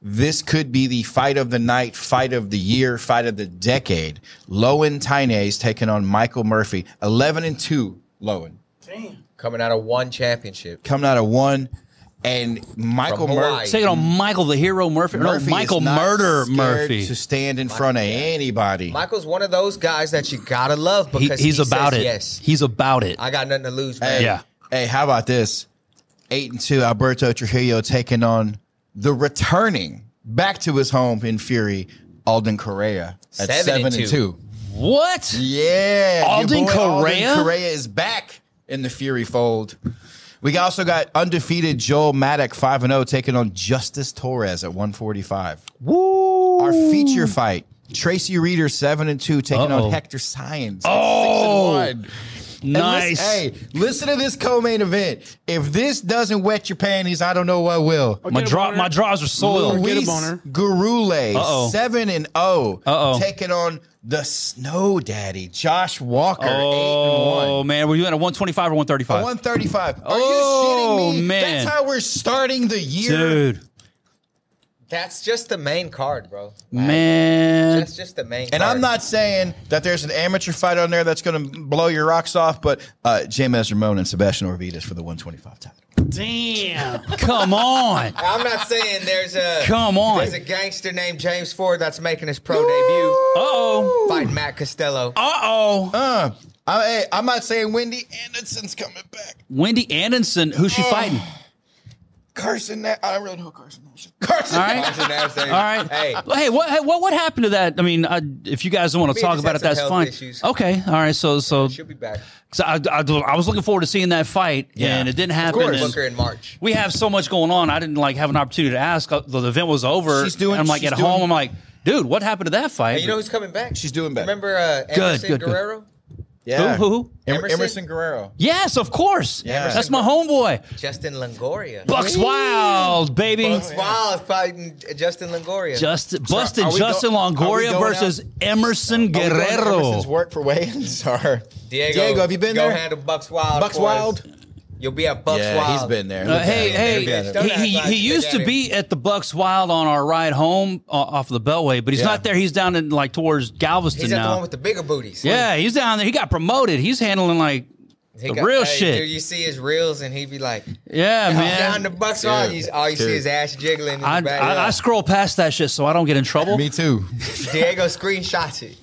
this could be the fight of the night, fight of the year, fight of the decade. Lowen Tynes taking on Michael Murphy, 11 and 2, Lowen. Damn. Coming out of one championship. Coming out of one. And Michael From Hawaii. Murphy. Taking on Michael the Hero Murphy. Murphy no, is Michael not Murder scared Murphy. to stand in front of anybody. Michael's one of those guys that you gotta love He- because he's he about says it. Yes, He's about it. I got nothing to lose, man. Hey, Yeah. Hey, how about this? Eight and two, Alberto Trujillo taking on the returning back to his home in Fury, Alden Correa at Seven seven, and and, two. two. what? Yeah, your Alden boy Correa? Alden Correa is back in the Fury fold. We also got undefeated Joel Maddock five and zero taking on Justice Torres at one forty five. Woo! Our feature fight. Tracy Reader seven and two taking Uh-oh. on Hector Science. Oh, Nice. Listen, hey, listen to this co-main event. If this doesn't wet your panties, I don't know what will. my draw, my draws are soiled. Get a Luis boner. Gurule, seven and zero, Uh-oh. taking on the Snow Daddy, Josh Walker, eight Oh and one. Oh, man, were you at a one twenty five or one thirty five? One thirty-five. Are Oh, you shitting me? Oh, man. That's how we're starting the year. Dude, That's just the main card, bro. man. That's just the main. And card. I'm not saying that there's an amateur fight on there that's going to blow your rocks off, but uh, James Ramon and Sebastian Orvidas for the 125 title. Damn. Come on. I'm not saying there's a Come on. There's a gangster named James Ford that's making his pro debut, Uh oh. fighting Matt Costello. Uh oh. Uh, I, hey, I'm not saying Wendy Anderson's coming back. Wendy Anderson, who's she fighting? Carson, Na- I don't really know who Carson Nash is. Carson All right. Nash. Carson Nash, All right. Hey, Hey, what hey, what what happened to that? I mean, I, if you guys don't want to talk about it, that's fine. issues. Okay. All right. So so, she'll be back. so I, I, I was looking forward to seeing that fight, Yeah. and it didn't happen. course. Booker in March. we have so much going on. I didn't like have an opportunity to ask. Uh, The event was over. She's doing- And I'm like at doing- home. I'm like, dude, what happened to that fight? And you know who's coming back? She's doing better. Remember uh, Good, Emerson good, good. Guerrero? Yeah. Who, who, who? Emerson? Emerson? Guerrero. Yes, of course. Yeah. That's my homeboy. Justin Longoria. Bucks Wild, baby. Bucks Wild fighting Justin Longoria. Just busted are Justin go- Longoria going versus Emerson Are we going to Guerrero. Emerson's work for weigh-ins or Diego, Diego, have you been go there? handle Bucks Wild. Bucks for. Wild. You'll be at Bucks yeah, Wild. he's been there. Uh, Look hey, hey, Look at him. Don't he, he, he used to be at the Bucks Wild on our ride home uh, off of the Beltway, but he's Yeah. not there. He's down in like towards Galveston He's at the one with the bigger booties. yeah, he's down there. He got promoted. He's handling like He the got- real hey, shit. Dude, you see his reels and he'd be like, yeah, man, down the man. Bucks Dude, Wild. You, all you see dude. is ass jiggling. In the I, back. I, I scroll past that shit so I don't get in trouble. Me too. Diego screenshots it.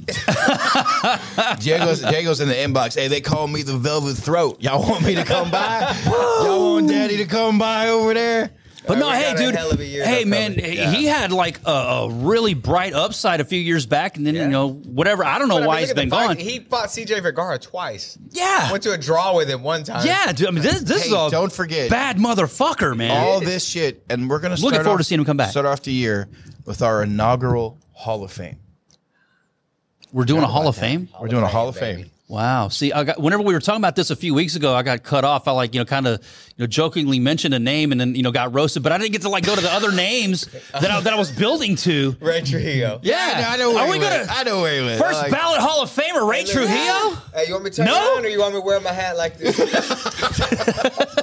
Diego's, Diego's in the inbox. Hey, they call me the Velvet Throat. Y'all want me to come by? Y'all want Daddy to come by over there? But no, hey, dude. hell of a year Hey, man, coming. he he had like a, a really bright upside a few years back, and then Yeah. you know whatever. I don't know But I mean, why look he's at the been gone. He fought CJ Vergara twice. yeah, Went to a draw with him one time. yeah. Dude, I mean, this this Hey, is all don't forget. bad motherfucker, man. All this shit, and we're gonna Looking forward off- to seeing him come back. Start off the year with our inaugural Hall of Fame. We're doing a Hall of that. Fame. We're doing a Hall of. Fame. Wow. See, I got whenever we were talking about this a few weeks ago, I got cut off. I like, you know, kind of, you know, jokingly mentioned a name and then, you know, got roasted, but I didn't get to like go to the other names that I, that I was building to. Ray Trujillo. Yeah. I know where Are he we gonna I know where he went. First like- ballot Hall of Famer, Ray Trujillo? Hey, you want me to turn No? it on or you want me to wear my hat like this?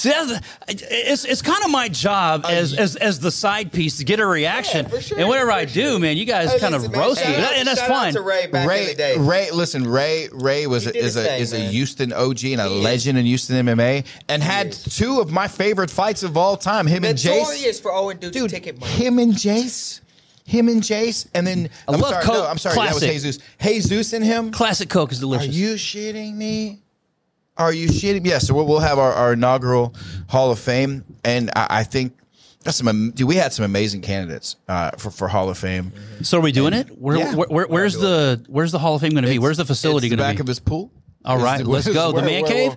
See, that's, it's it's kind of my job uh, as, as as the side piece to get a reaction. for sure, and whatever for I do, sure. man, you guys Hey, kind of man, roast me, out- and that's shout out fine. to Ray back in Ray, the day. Ray, listen, Ray, Ray was a, is a thing, is a. Houston OG and a He is. legend in Houston MMA, and had is. two of my favorite fights of all time. Him and Jace, Notorious for Owen Duke's dude. ticket money. Him and Jace, him and Jace, and then I I'm love sorry, Coke. no, I'm sorry, that was Classic. Jesus. Jesus and him. Classic Coke is delicious. Are you shitting me? Are you shitting? Yes. so we'll, we'll have our, our inaugural Hall of Fame, and I, I think that's some. am- Dude, we had some amazing candidates uh, for for Hall of Fame. so are we doing it? Where, Yeah. where, where- where's the where's the Hall of Fame going to be? Where's the facility It's the going back of be? his pool. All Is right, let's is go. The man cave?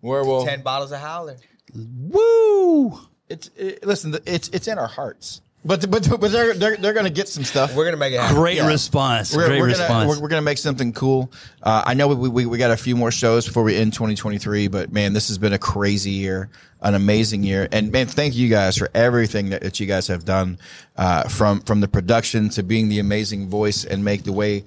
Where we'll Ten bottles of Howler. Woo! It's it, listen. It's it's in our hearts. But but but they're they're, they're going to get some stuff. We're gonna make it happen. Great Yeah. response. We're, Great we're response. Gonna, we're, we're gonna make something cool. Uh, I know we, we we got a few more shows before we end 2023, but man, this has been a crazy year, an amazing year, and man, thank you guys for everything that, that you guys have done, uh, from from the production to being the amazing voice and make the way.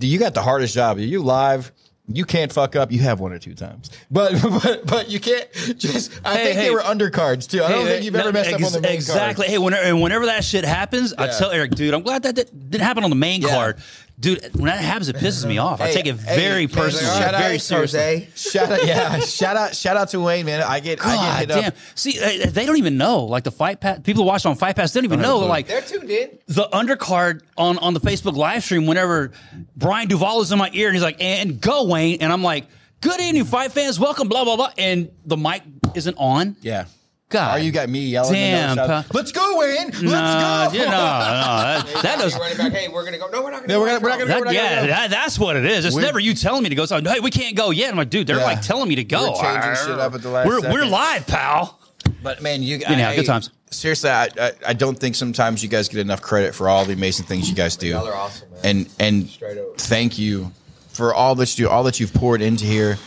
You got the hardest job. You live. You can't fuck up. You have one or two times, but but but you can't just. I Hey, think hey. they were undercards too. I don't think you've ever messed up on the main exactly. card. Hey, whenever, whenever that shit happens, I tell Eric, dude, I'm glad that did- didn't happen on the main Yeah. card. Dude, when that happens, it pisses me off. I Hey, take it hey, very hey, personally, shout out very to seriously. Jose. Shout out, yeah, shout out, shout out to Wayne, man. I get, I God get hit damn. up. See, they, they don't even know. Like the fight pass, people watch on Fight Pass, they don't even know. clue. Like They're tuned in. the undercard on on the Facebook live stream. Whenever Brian Duval is in my ear and he's like, "And go, Wayne," and I'm like, "Good evening, fight fans. Welcome." Blah blah blah, and the mic isn't on. Yeah. God, Or you got me yelling. Damn, and no. Let's go, Wayne. Let's No, go. yeah, no, no. That, that does. Running back. Hey, we're gonna go. No, we're not gonna. Yeah, go. we're not gonna That, yeah, go. that, that's what it is. It's We're- never you telling me to go. So, hey, we can't go yet. I'm like, dude, they're Yeah. like telling me to go. We're changing shit up at the last We're, we're live, pal. But man, you guys. Anyhow, I- good times. Seriously, I, I I don't think sometimes you guys get enough credit for all the amazing things you guys do. Y'all are awesome, man. And and Straight up. thank you for all that you do, all that you've poured into here.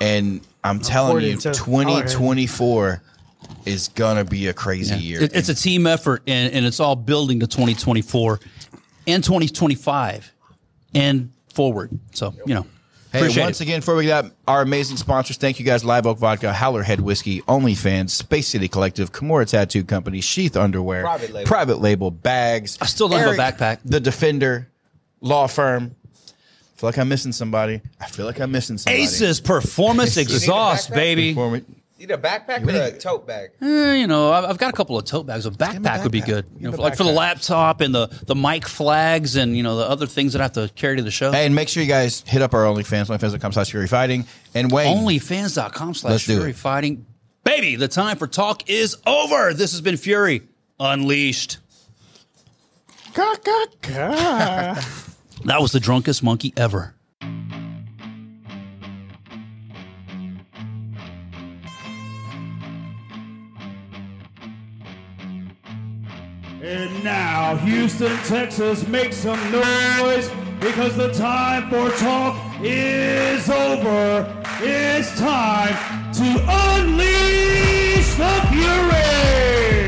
And I'm telling you, into 2024 is gonna be a crazy year. It- it's a team effort, and, and it's all building to 2024 and 2025 and forward. So, you know, Hey, appreciate once it. again, before we got our amazing sponsors, thank you guys: Live Oak Vodka, Howler Head Whiskey, OnlyFans, Space City Collective, Kimura Tattoo Company, Sheath Underwear, Private label. Private Label Bags. I still don't have a backpack. The Defender Law Firm. I feel like I'm missing somebody. I feel like I'm missing somebody. Aces Performance Exhaust, baby. Before we- You need a backpack or a tote bag? Eh, you know, I've I've got a couple of tote bags. A backpack would be good. You know, him like for the laptop and the the mic flags and you know the other things that I have to carry to the show. Hey, and make sure you guys hit up our OnlyFans, OnlyFans.com slash Fury Fighting. And Wayne, Onlyfans.com Let's slash Fury. Fighting. Baby, the time for talk is over. This has been Fury Unleashed. Ka, ka, ka. That was the drunkest monkey ever. And now, Houston, Texas, make some noise because the time for talk is over. It's time to unleash the fury.